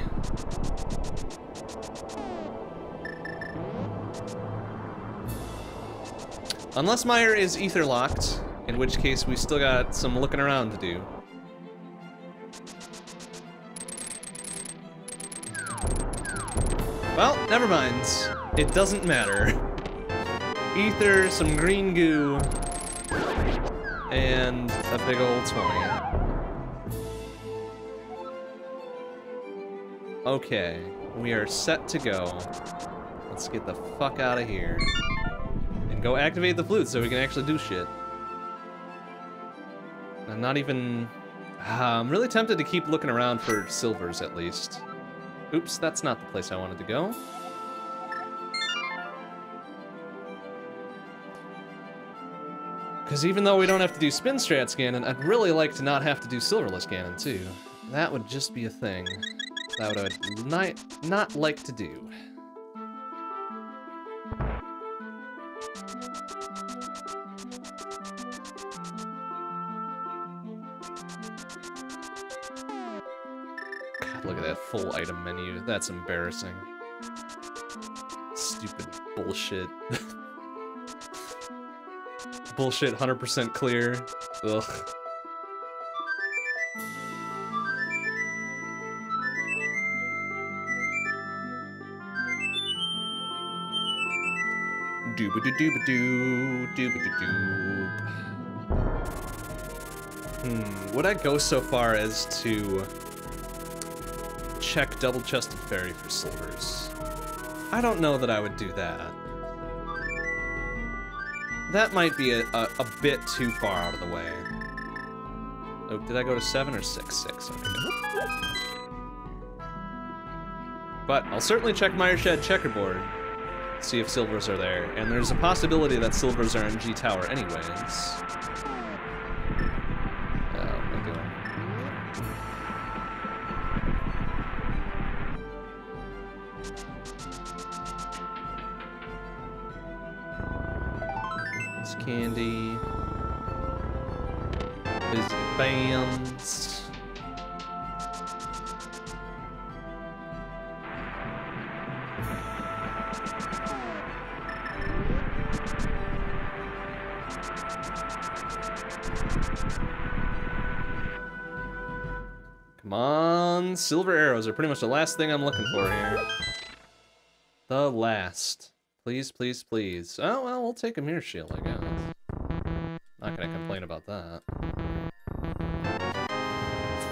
[SPEAKER 1] Unless Mire is ether locked, in which case we still got some looking around to do. Well, never mind. It doesn't matter. Ether, some green goo, and a big old 20. Okay, we are set to go. Let's get the fuck out of here. And go activate the flute so we can actually do shit. I'm not even... Uh, I'm really tempted to keep looking around for silvers, at least. Oops, that's not the place I wanted to go. Because even though we don't have to do spin strat Ganon, I'd really like to not have to do silverless Ganon, too. That would just be a thing. That I would not, not like to do. God, look at that full item menu. That's embarrassing. Stupid bullshit. <laughs> bullshit, 100% clear. Ugh. Dooba doo dooba doo dooba doo doob. Hmm, would I go so far as to check double-chested fairy for silvers? I don't know that I would do that. That might be a, a, a bit too far out of the way. Oh, did I go to seven or six? Six, okay. But I'll certainly check Mireshed checkerboard see if silvers are there. And there's a possibility that silvers are in G Tower anyways. Uh, it's candy. Busy bands. silver arrows are pretty much the last thing I'm looking for here. The last. Please, please, please. Oh, well, we'll take a mirror shield, I guess. Not gonna complain about that.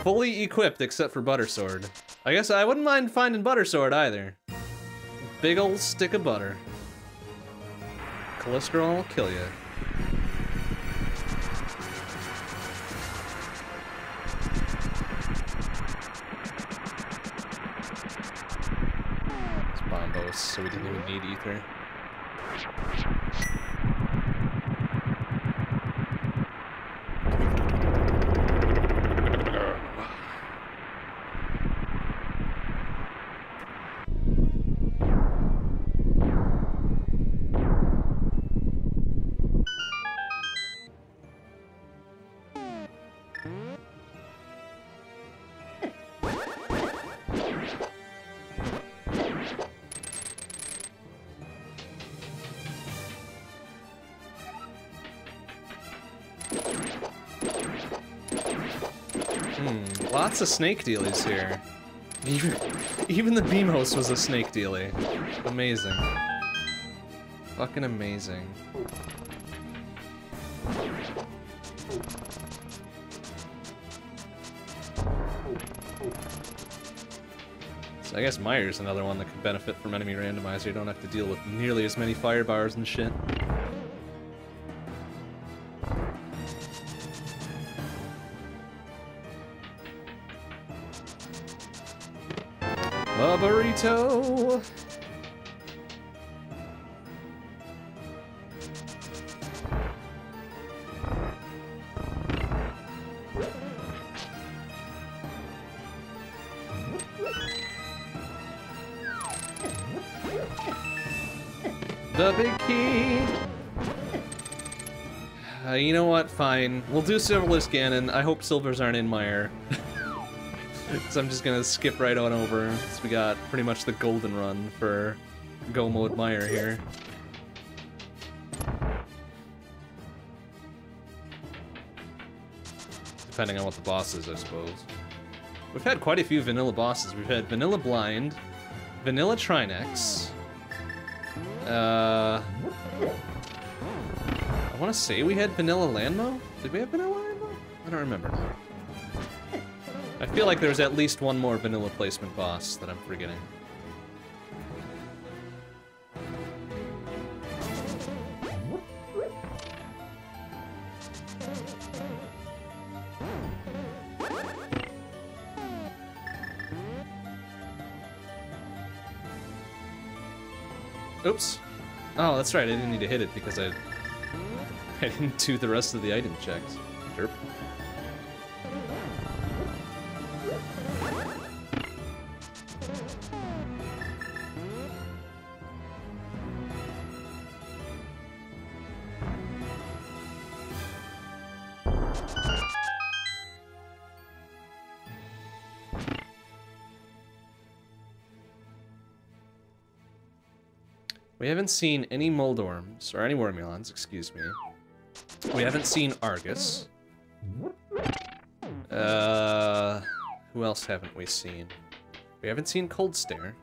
[SPEAKER 1] Fully equipped except for Butter Sword. I guess I wouldn't mind finding Butter Sword either. Big old stick of butter. Cholesterol will kill you. Even of snake dealies here. Even, even the Beamos was a snake dealie. Amazing. Fucking amazing. So I guess Mire's another one that could benefit from enemy randomizer. You don't have to deal with nearly as many fire bars and shit. Fine. We'll do Silverless Ganon. I hope Silvers aren't in Mire. <laughs> so I'm just gonna skip right on over. Because we got pretty much the golden run for Go Mode Mire here. Depending on what the boss is, I suppose. We've had quite a few vanilla bosses. We've had Vanilla Blind, Vanilla Trinexx. Uh, want to say we had Vanilla Lanmo? Did we have Vanilla Lanmo? I don't remember. I feel like there's at least one more vanilla placement boss that I'm forgetting. Oops. Oh, that's right, I didn't need to hit it because I, I didn't do the rest of the item checks. Derp. We haven't seen any Moldorms, or any Wormulons, excuse me. We haven't seen Arrghus. Uh, who else haven't we seen? We haven't seen Kholdstare.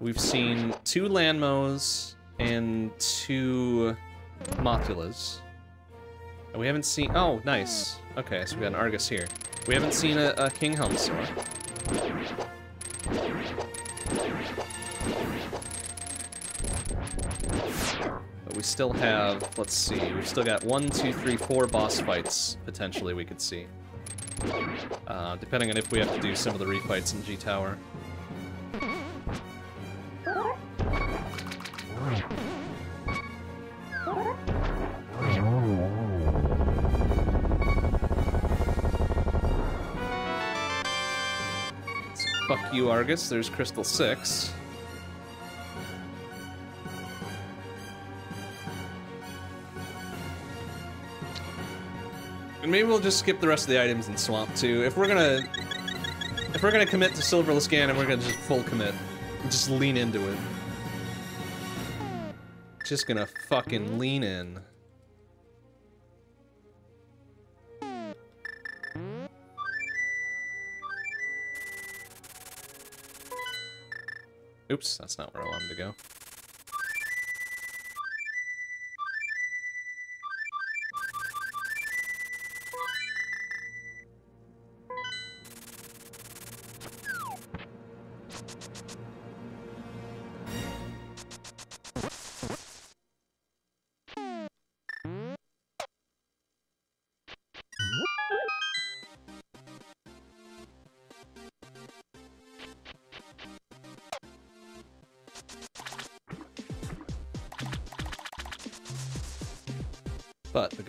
[SPEAKER 1] We've seen two Lanmos and two Mothulas. And we haven't seen... Oh, nice. Okay, so we got an Arrghus here. We haven't seen a, a King Helmasaur. We still have, let's see, we've still got one, two, three, four boss fights, potentially, we could see. Uh, depending on if we have to do some of the refights in G-Tower. Fuck you, Arrghus. There's Crystal 6. Maybe we'll just skip the rest of the items in Swamp too. If we're gonna... If we're gonna commit to Silverless Ganon, we're gonna just full commit. Just lean into it. Just gonna fucking lean in. Oops, that's not where I wanted to go.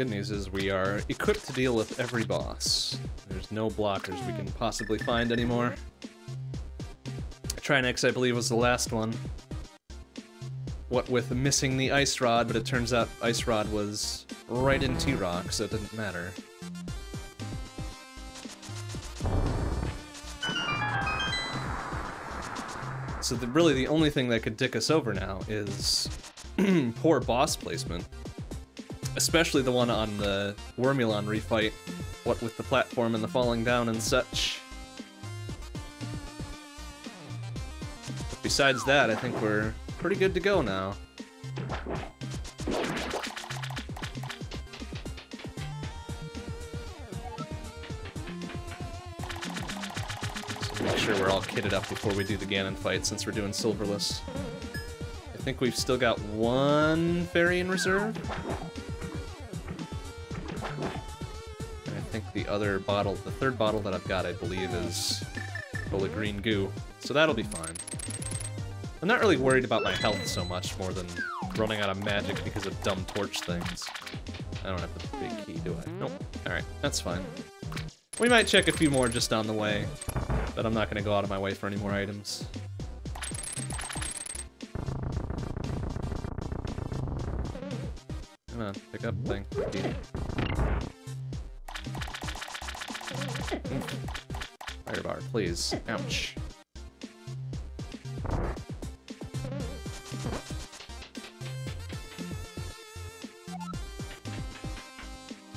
[SPEAKER 1] Good news is we are equipped to deal with every boss. There's no blockers we can possibly find anymore. Trinexx, I believe, was the last one. What with missing the Ice Rod, but it turns out Ice Rod was right in T-Rock, so it didn't matter. So the, really the only thing that could dick us over now is <clears throat> poor boss placement especially the one on the Wormulon refight. what with the platform and the falling down and such. Besides that, I think we're pretty good to go now. make sure we're all kitted up before we do the Ganon fight since we're doing silverless. I think we've still got one fairy in reserve. Other bottle, the third bottle that I've got, I believe, is full of green goo. So that'll be fine. I'm not really worried about my health so much more than running out of magic because of dumb torch things. I don't have the big key, do I? Nope. Alright, that's fine. We might check a few more just on the way, but I'm not going to go out of my way for any more items. Come on, pick up thing. Please. Ouch.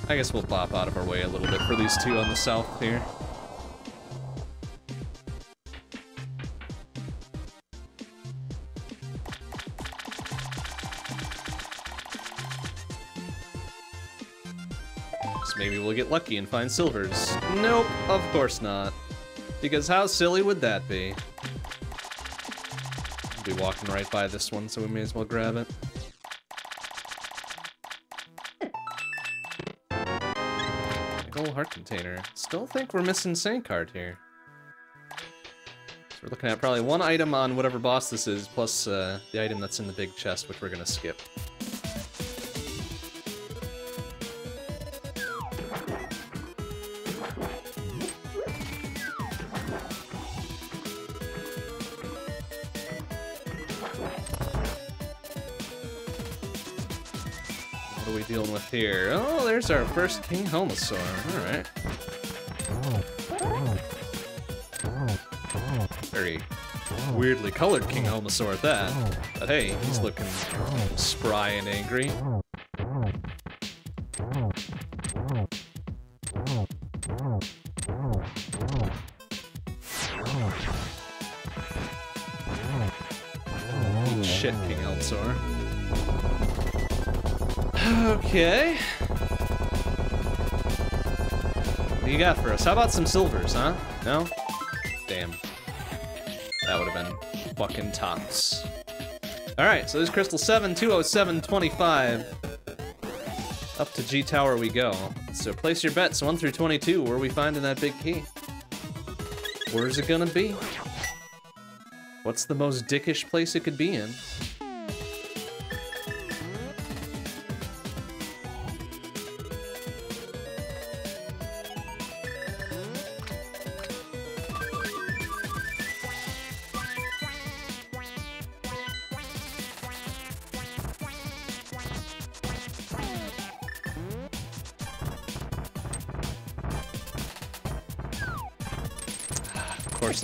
[SPEAKER 1] I guess we'll bop out of our way a little bit for these two on the south here. So maybe we'll get lucky and find silvers. Nope, of course not. Because how silly would that be? Be walking right by this one, so we may as well grab it. Gold heart container. Still think we're missing Saint card here. So we're looking at probably one item on whatever boss this is, plus uh, the item that's in the big chest, which we're gonna skip. Here. Oh, there's our first King Helmasaur. Alright. Very weirdly colored King Helmasaur at that. But hey, he's looking spry and angry. Okay. What do you got for us? How about some silvers, huh? No? Damn. That would have been fucking tops. Alright, so there's Crystal 7, 207, 25. Up to G Tower we go. So place your bets, 1 through 22. Where are we finding that big key? Where's it gonna be? What's the most dickish place it could be in?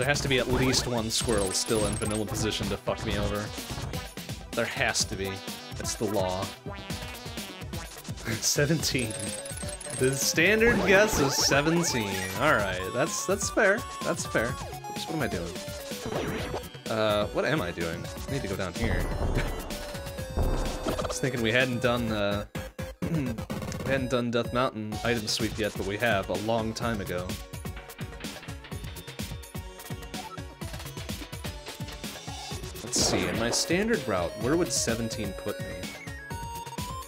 [SPEAKER 1] There has to be at least one squirrel still in vanilla position to fuck me over. There has to be. It's the law. <laughs> 17. The standard guess is 17. Alright, that's that's fair. That's fair. Oops, what am I doing? Uh, what am I doing? I need to go down here. <laughs> I was thinking we hadn't done, uh... <clears throat> hadn't done Death Mountain item sweep yet, but we have a long time ago. Standard route, where would 17 put me?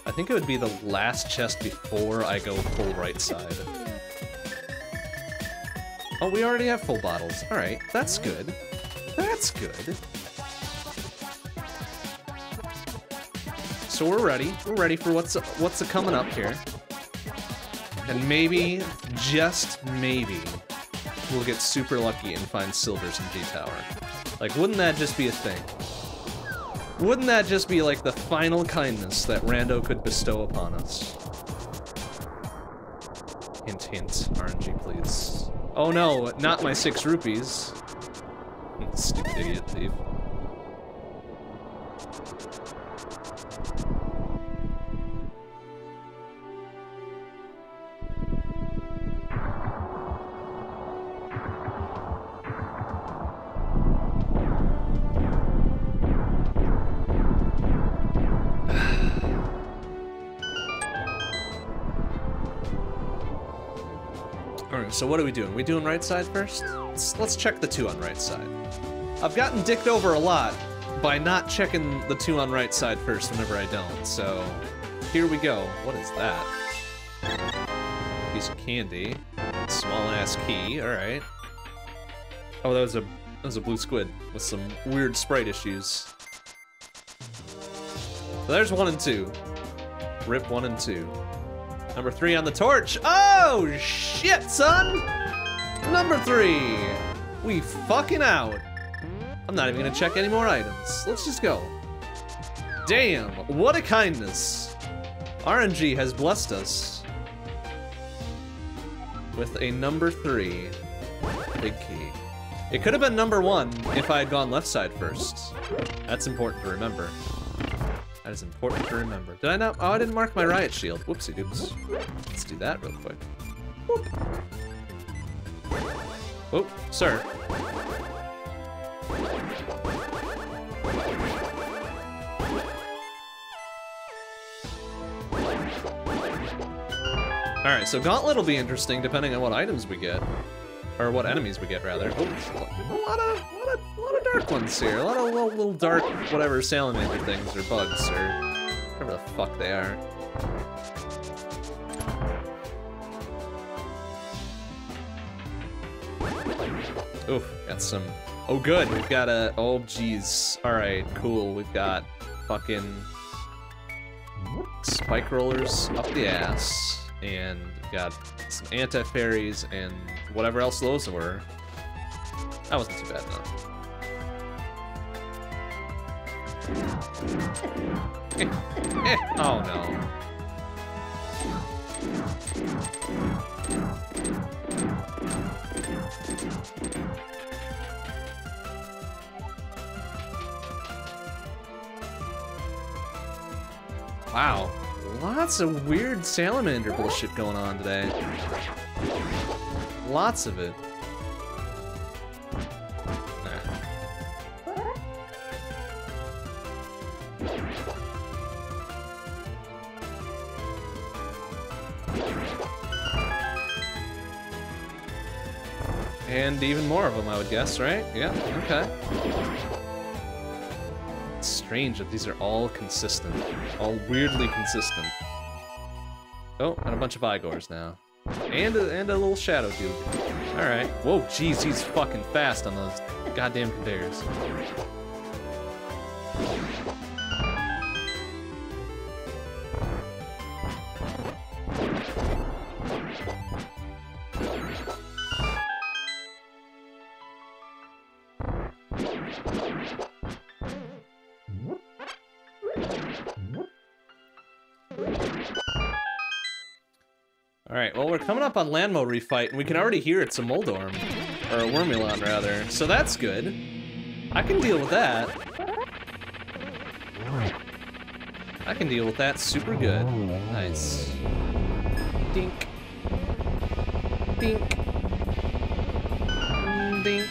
[SPEAKER 1] I think it would be the last chest before I go full right side. Oh, we already have full bottles. Alright, that's good. That's good. So we're ready. We're ready for what's what's coming up here. And maybe, just maybe, we'll get super lucky and find silvers in G-Tower. Like, wouldn't that just be a thing? Wouldn't that just be like the final kindness that Rando could bestow upon us? Hint, hint. RNG, please. Oh no, not my six rupees. <laughs> Stupid idiot thief. So what are we doing? we doing right side first? Let's, let's check the two on right side. I've gotten dicked over a lot by not checking the two on right side first whenever I don't, so here we go. What is that? Piece of candy. Small ass key, alright. Oh, that was a that was a blue squid with some weird sprite issues. So there's one and two. Rip one and two. Number three on the torch. Oh, shit, son! Number three. We fucking out. I'm not even gonna check any more items. Let's just go. Damn, what a kindness. RNG has blessed us with a number three. Big key. It could have been number one if I had gone left side first. That's important to remember. That is important to remember. Did I not? Oh, I didn't mark my riot shield. Whoopsie doops. Let's do that real quick. Whoop. Oh, sir. Alright, so Gauntlet will be interesting depending on what items we get. Or what enemies we get, rather. Oh, a lot of, a lot of, a lot of dark ones here. A lot of little, little dark, whatever, salamander things, or bugs, or whatever the fuck they are. Oof, got some... Oh, good, we've got a... Oh, jeez. Alright, cool. We've got fucking... Spike rollers up the ass and got some anti-fairies and whatever else those were. That wasn't too bad though. eh, eh. Oh no. Wow. Lots of weird salamander bullshit going on today. Lots of it. And even more of them, I would guess, right? Yeah, okay strange that these are all consistent. All weirdly consistent. Oh, and a bunch of Igors now. And a, and a little Shadow Dude. Alright. Whoa, jeez, he's fucking fast on those goddamn conveyors. Lanmo refight, and we can already hear it's a Moldorm. Or a Wormulon, rather. So that's good. I can deal with that. I can deal with that super good. Nice. Dink. Dink. Dink.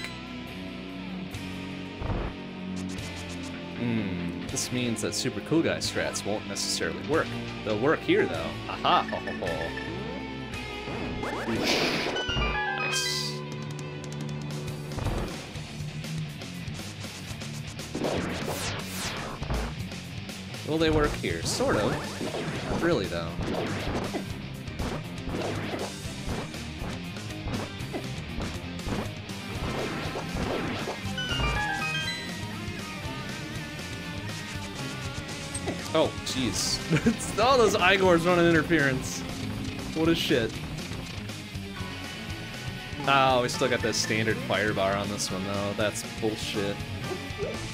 [SPEAKER 1] Hmm. This means that super cool guy strats won't necessarily work. They'll work here, though. Aha! Will they work here? Sort of. Not really, though. Oh, jeez. <laughs> All those Igors running interference. What a shit. Oh, we still got the standard fire bar on this one, though. That's bullshit.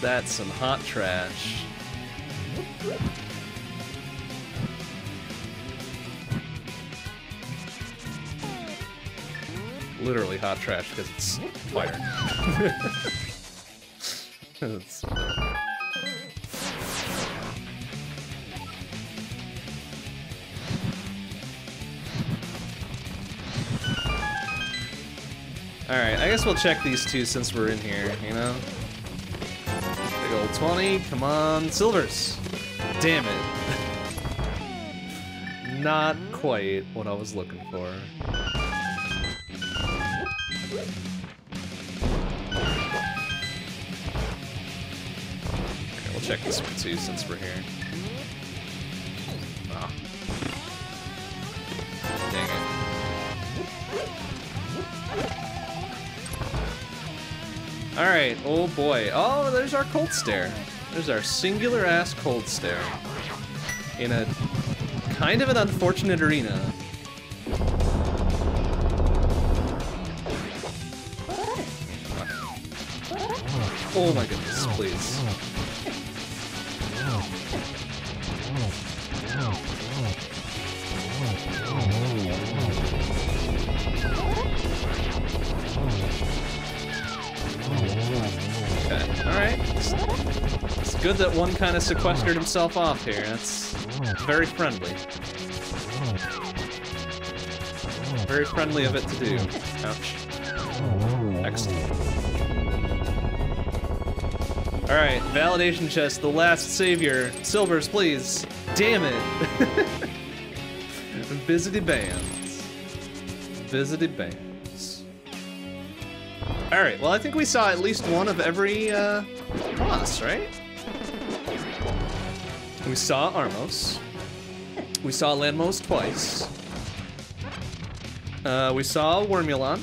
[SPEAKER 1] That's some hot trash. Literally hot trash because it's fire. it's, Alright, I guess we'll check these two since we're in here, you know? Big old 20, come on, silvers! Damn it. <laughs> Not quite what I was looking for. This one too since we're here. Oh. Dang it. Alright, oh boy. Oh, there's our Kholdstare. There's our singular ass Kholdstare. In a kind of an unfortunate arena. Oh my goodness, please. That one kind of sequestered himself off here. That's very friendly. Very friendly of it to do. Ouch. Excellent. Alright, validation chest, the last savior. Silvers, please. Damn it. <laughs> Visited bands. Visited bands. Alright, well I think we saw at least one of every uh, boss, right? We saw Armos. We saw Lanmos twice. Uh, we saw Wormulon.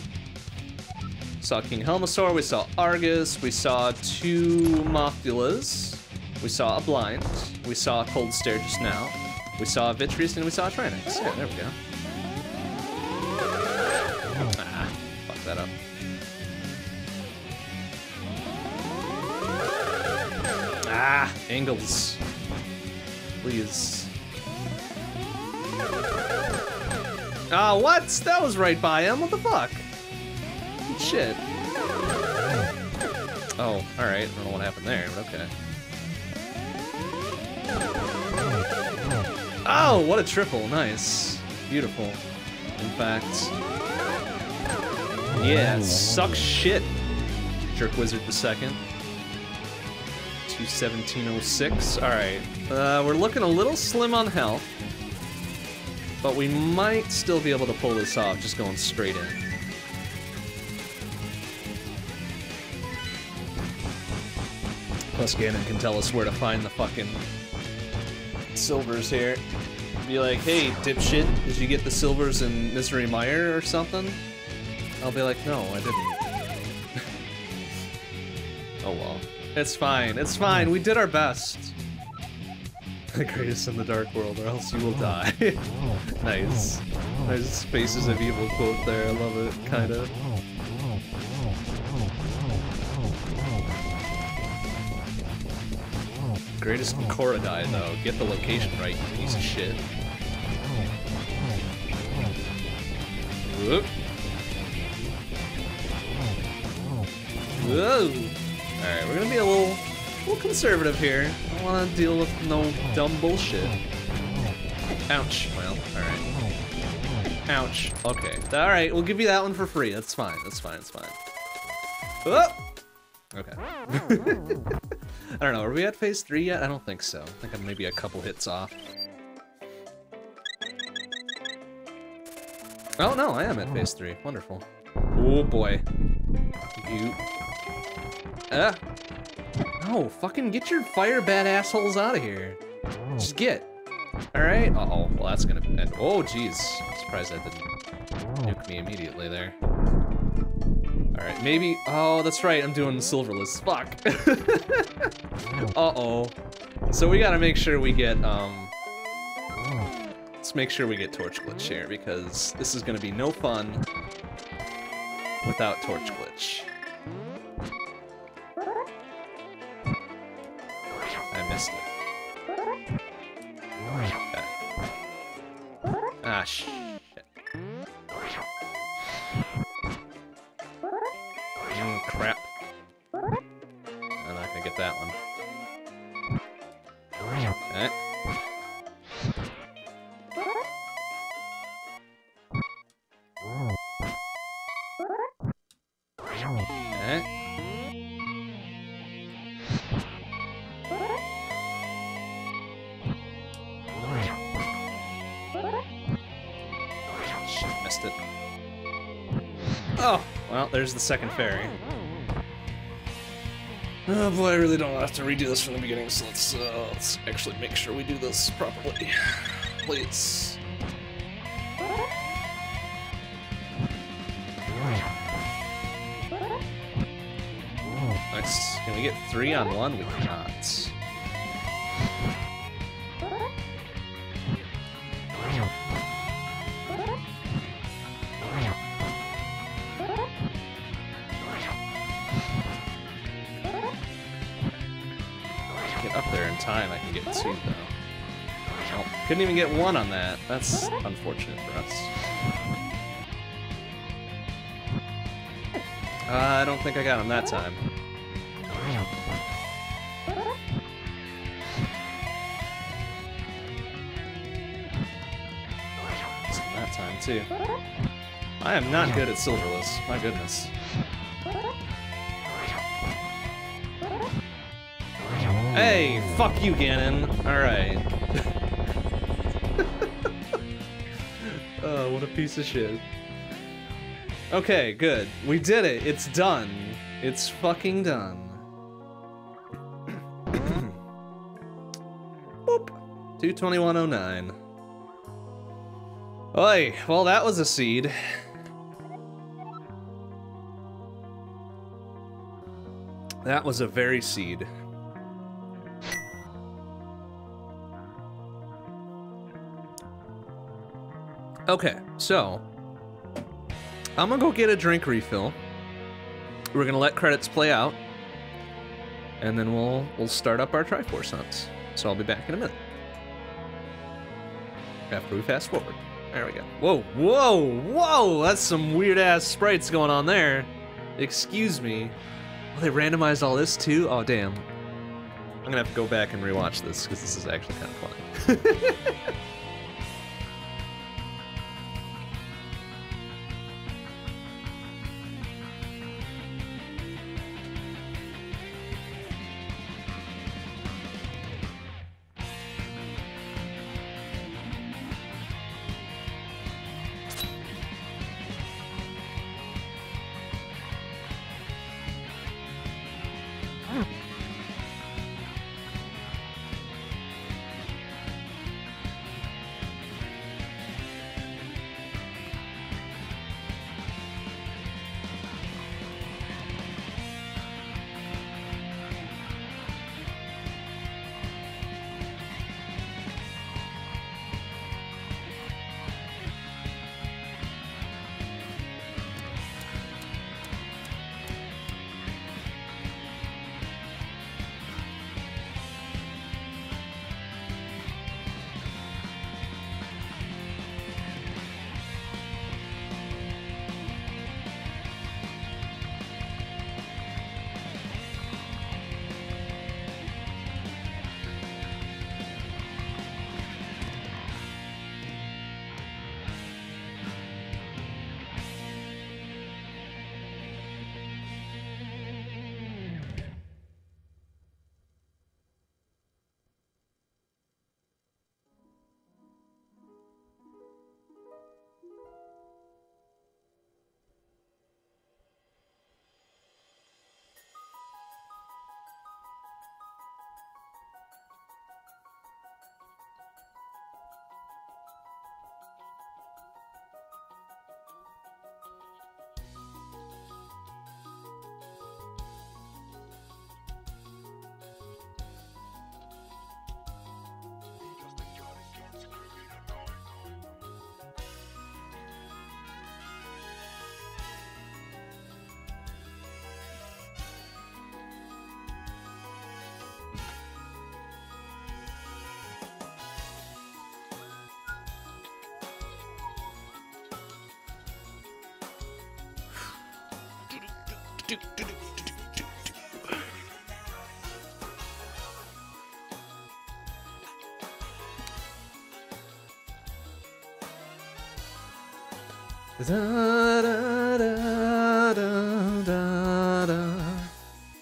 [SPEAKER 1] Saw King Helmasaur, we saw Arrghus, we saw two Mothulas, we saw a Blind, we saw a Kholdstare just now, we saw a Vitreous, and we saw a Trinexx. Yeah, there we go. Ah, fuck that up. Ah, angles. Please. Ah, what? That was right by him. What the fuck? Shit. Oh, alright. I don't know what happened there, but okay. Oh, what a triple. Nice. Beautiful. In fact. Yeah, suck shit. Jerk Wizard the second. 21706. Alright. Uh, we're looking a little slim on health. But we might still be able to pull this off just going straight in. Plus Ganon can tell us where to find the fucking silvers here. Be like, hey, dipshit, did you get the silvers in Misery Mire or something? I'll be like, no, I didn't. <laughs> oh well. It's fine, it's fine, we did our best. The greatest in the dark world, or else you will die. <laughs> <laughs> nice. Nice Faces of Evil quote there, I love it, kinda. Greatest in Koridai, though. Get the location right, you piece of shit. Whoop. Whoa! Alright, we're gonna be a little, a little conservative here. Don't wanna deal with no dumb bullshit. Ouch. Well, alright. Ouch. Okay. Alright, we'll give you that one for free. That's fine. That's fine. That's fine. Oh! Okay. <laughs> I don't know, are we at phase three yet? I don't think so. I think I'm maybe a couple hits off. Oh no, I am at phase three. Wonderful. Oh boy. You. Ah. No, fucking get your fire bad assholes out of here. Just get. Alright. Uh oh. Well, that's gonna end. Oh, jeez. Surprised that didn't nuke me immediately there. Alright, maybe... Oh, that's right, I'm doing silverless. Fuck. <laughs> Uh-oh. So we gotta make sure we get, um... Let's make sure we get Torch Glitch here, because this is gonna be no fun without Torch Glitch. I missed it. Ah, shit. Mm, crap. I'm not gonna get that one. Okay. There's the second fairy. Oh boy, I really don't have to redo this from the beginning, so let's, uh, let's actually make sure we do this properly. Please. Nice. Can we get three on one? We cannot. Couldn't even get one on that. That's unfortunate for us. Uh, I don't think I got him that time. That time too. I am not good at silverless. My goodness. Hey, fuck you, Ganon. Alright. What a piece of shit. Okay, good. We did it. It's done. It's fucking done. <clears throat> Boop. 22109. Oi, well that was a seed. That was a very seed. Okay, so I'm gonna go get a drink refill. We're gonna let credits play out, and then we'll we'll start up our Triforce hunts. So I'll be back in a minute. After we fast forward. There we go. Whoa, whoa, whoa! That's some weird ass sprites going on there. Excuse me. Oh, they randomized all this too? Oh, damn. I'm gonna have to go back and rewatch this because this is actually kind of funny. <laughs>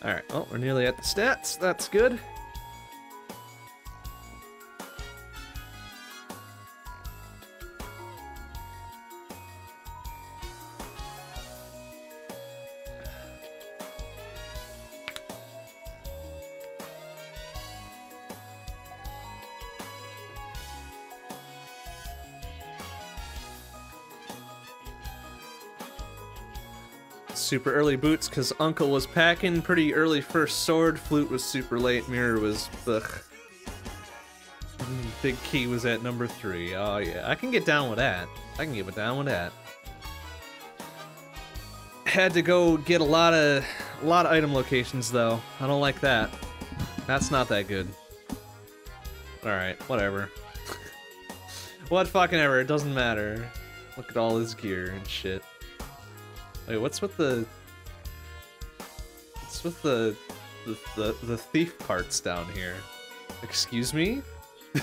[SPEAKER 1] Alright, well, we're nearly at the stats. That's good. Super early boots because Uncle was packing pretty early first sword. Flute was super late. Mirror was ugh. Mm, Big key was at number three. Oh yeah, I can get down with that. I can get down with that. Had to go get a lot of a lot of item locations though. I don't like that. That's not that good. All right, whatever. <laughs> what fucking ever? It doesn't matter. Look at all his gear and shit. Wait, what's with the what's with the the the, the thief parts down here? Excuse me? <laughs>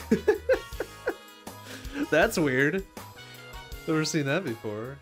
[SPEAKER 1] That's weird. Never seen that before.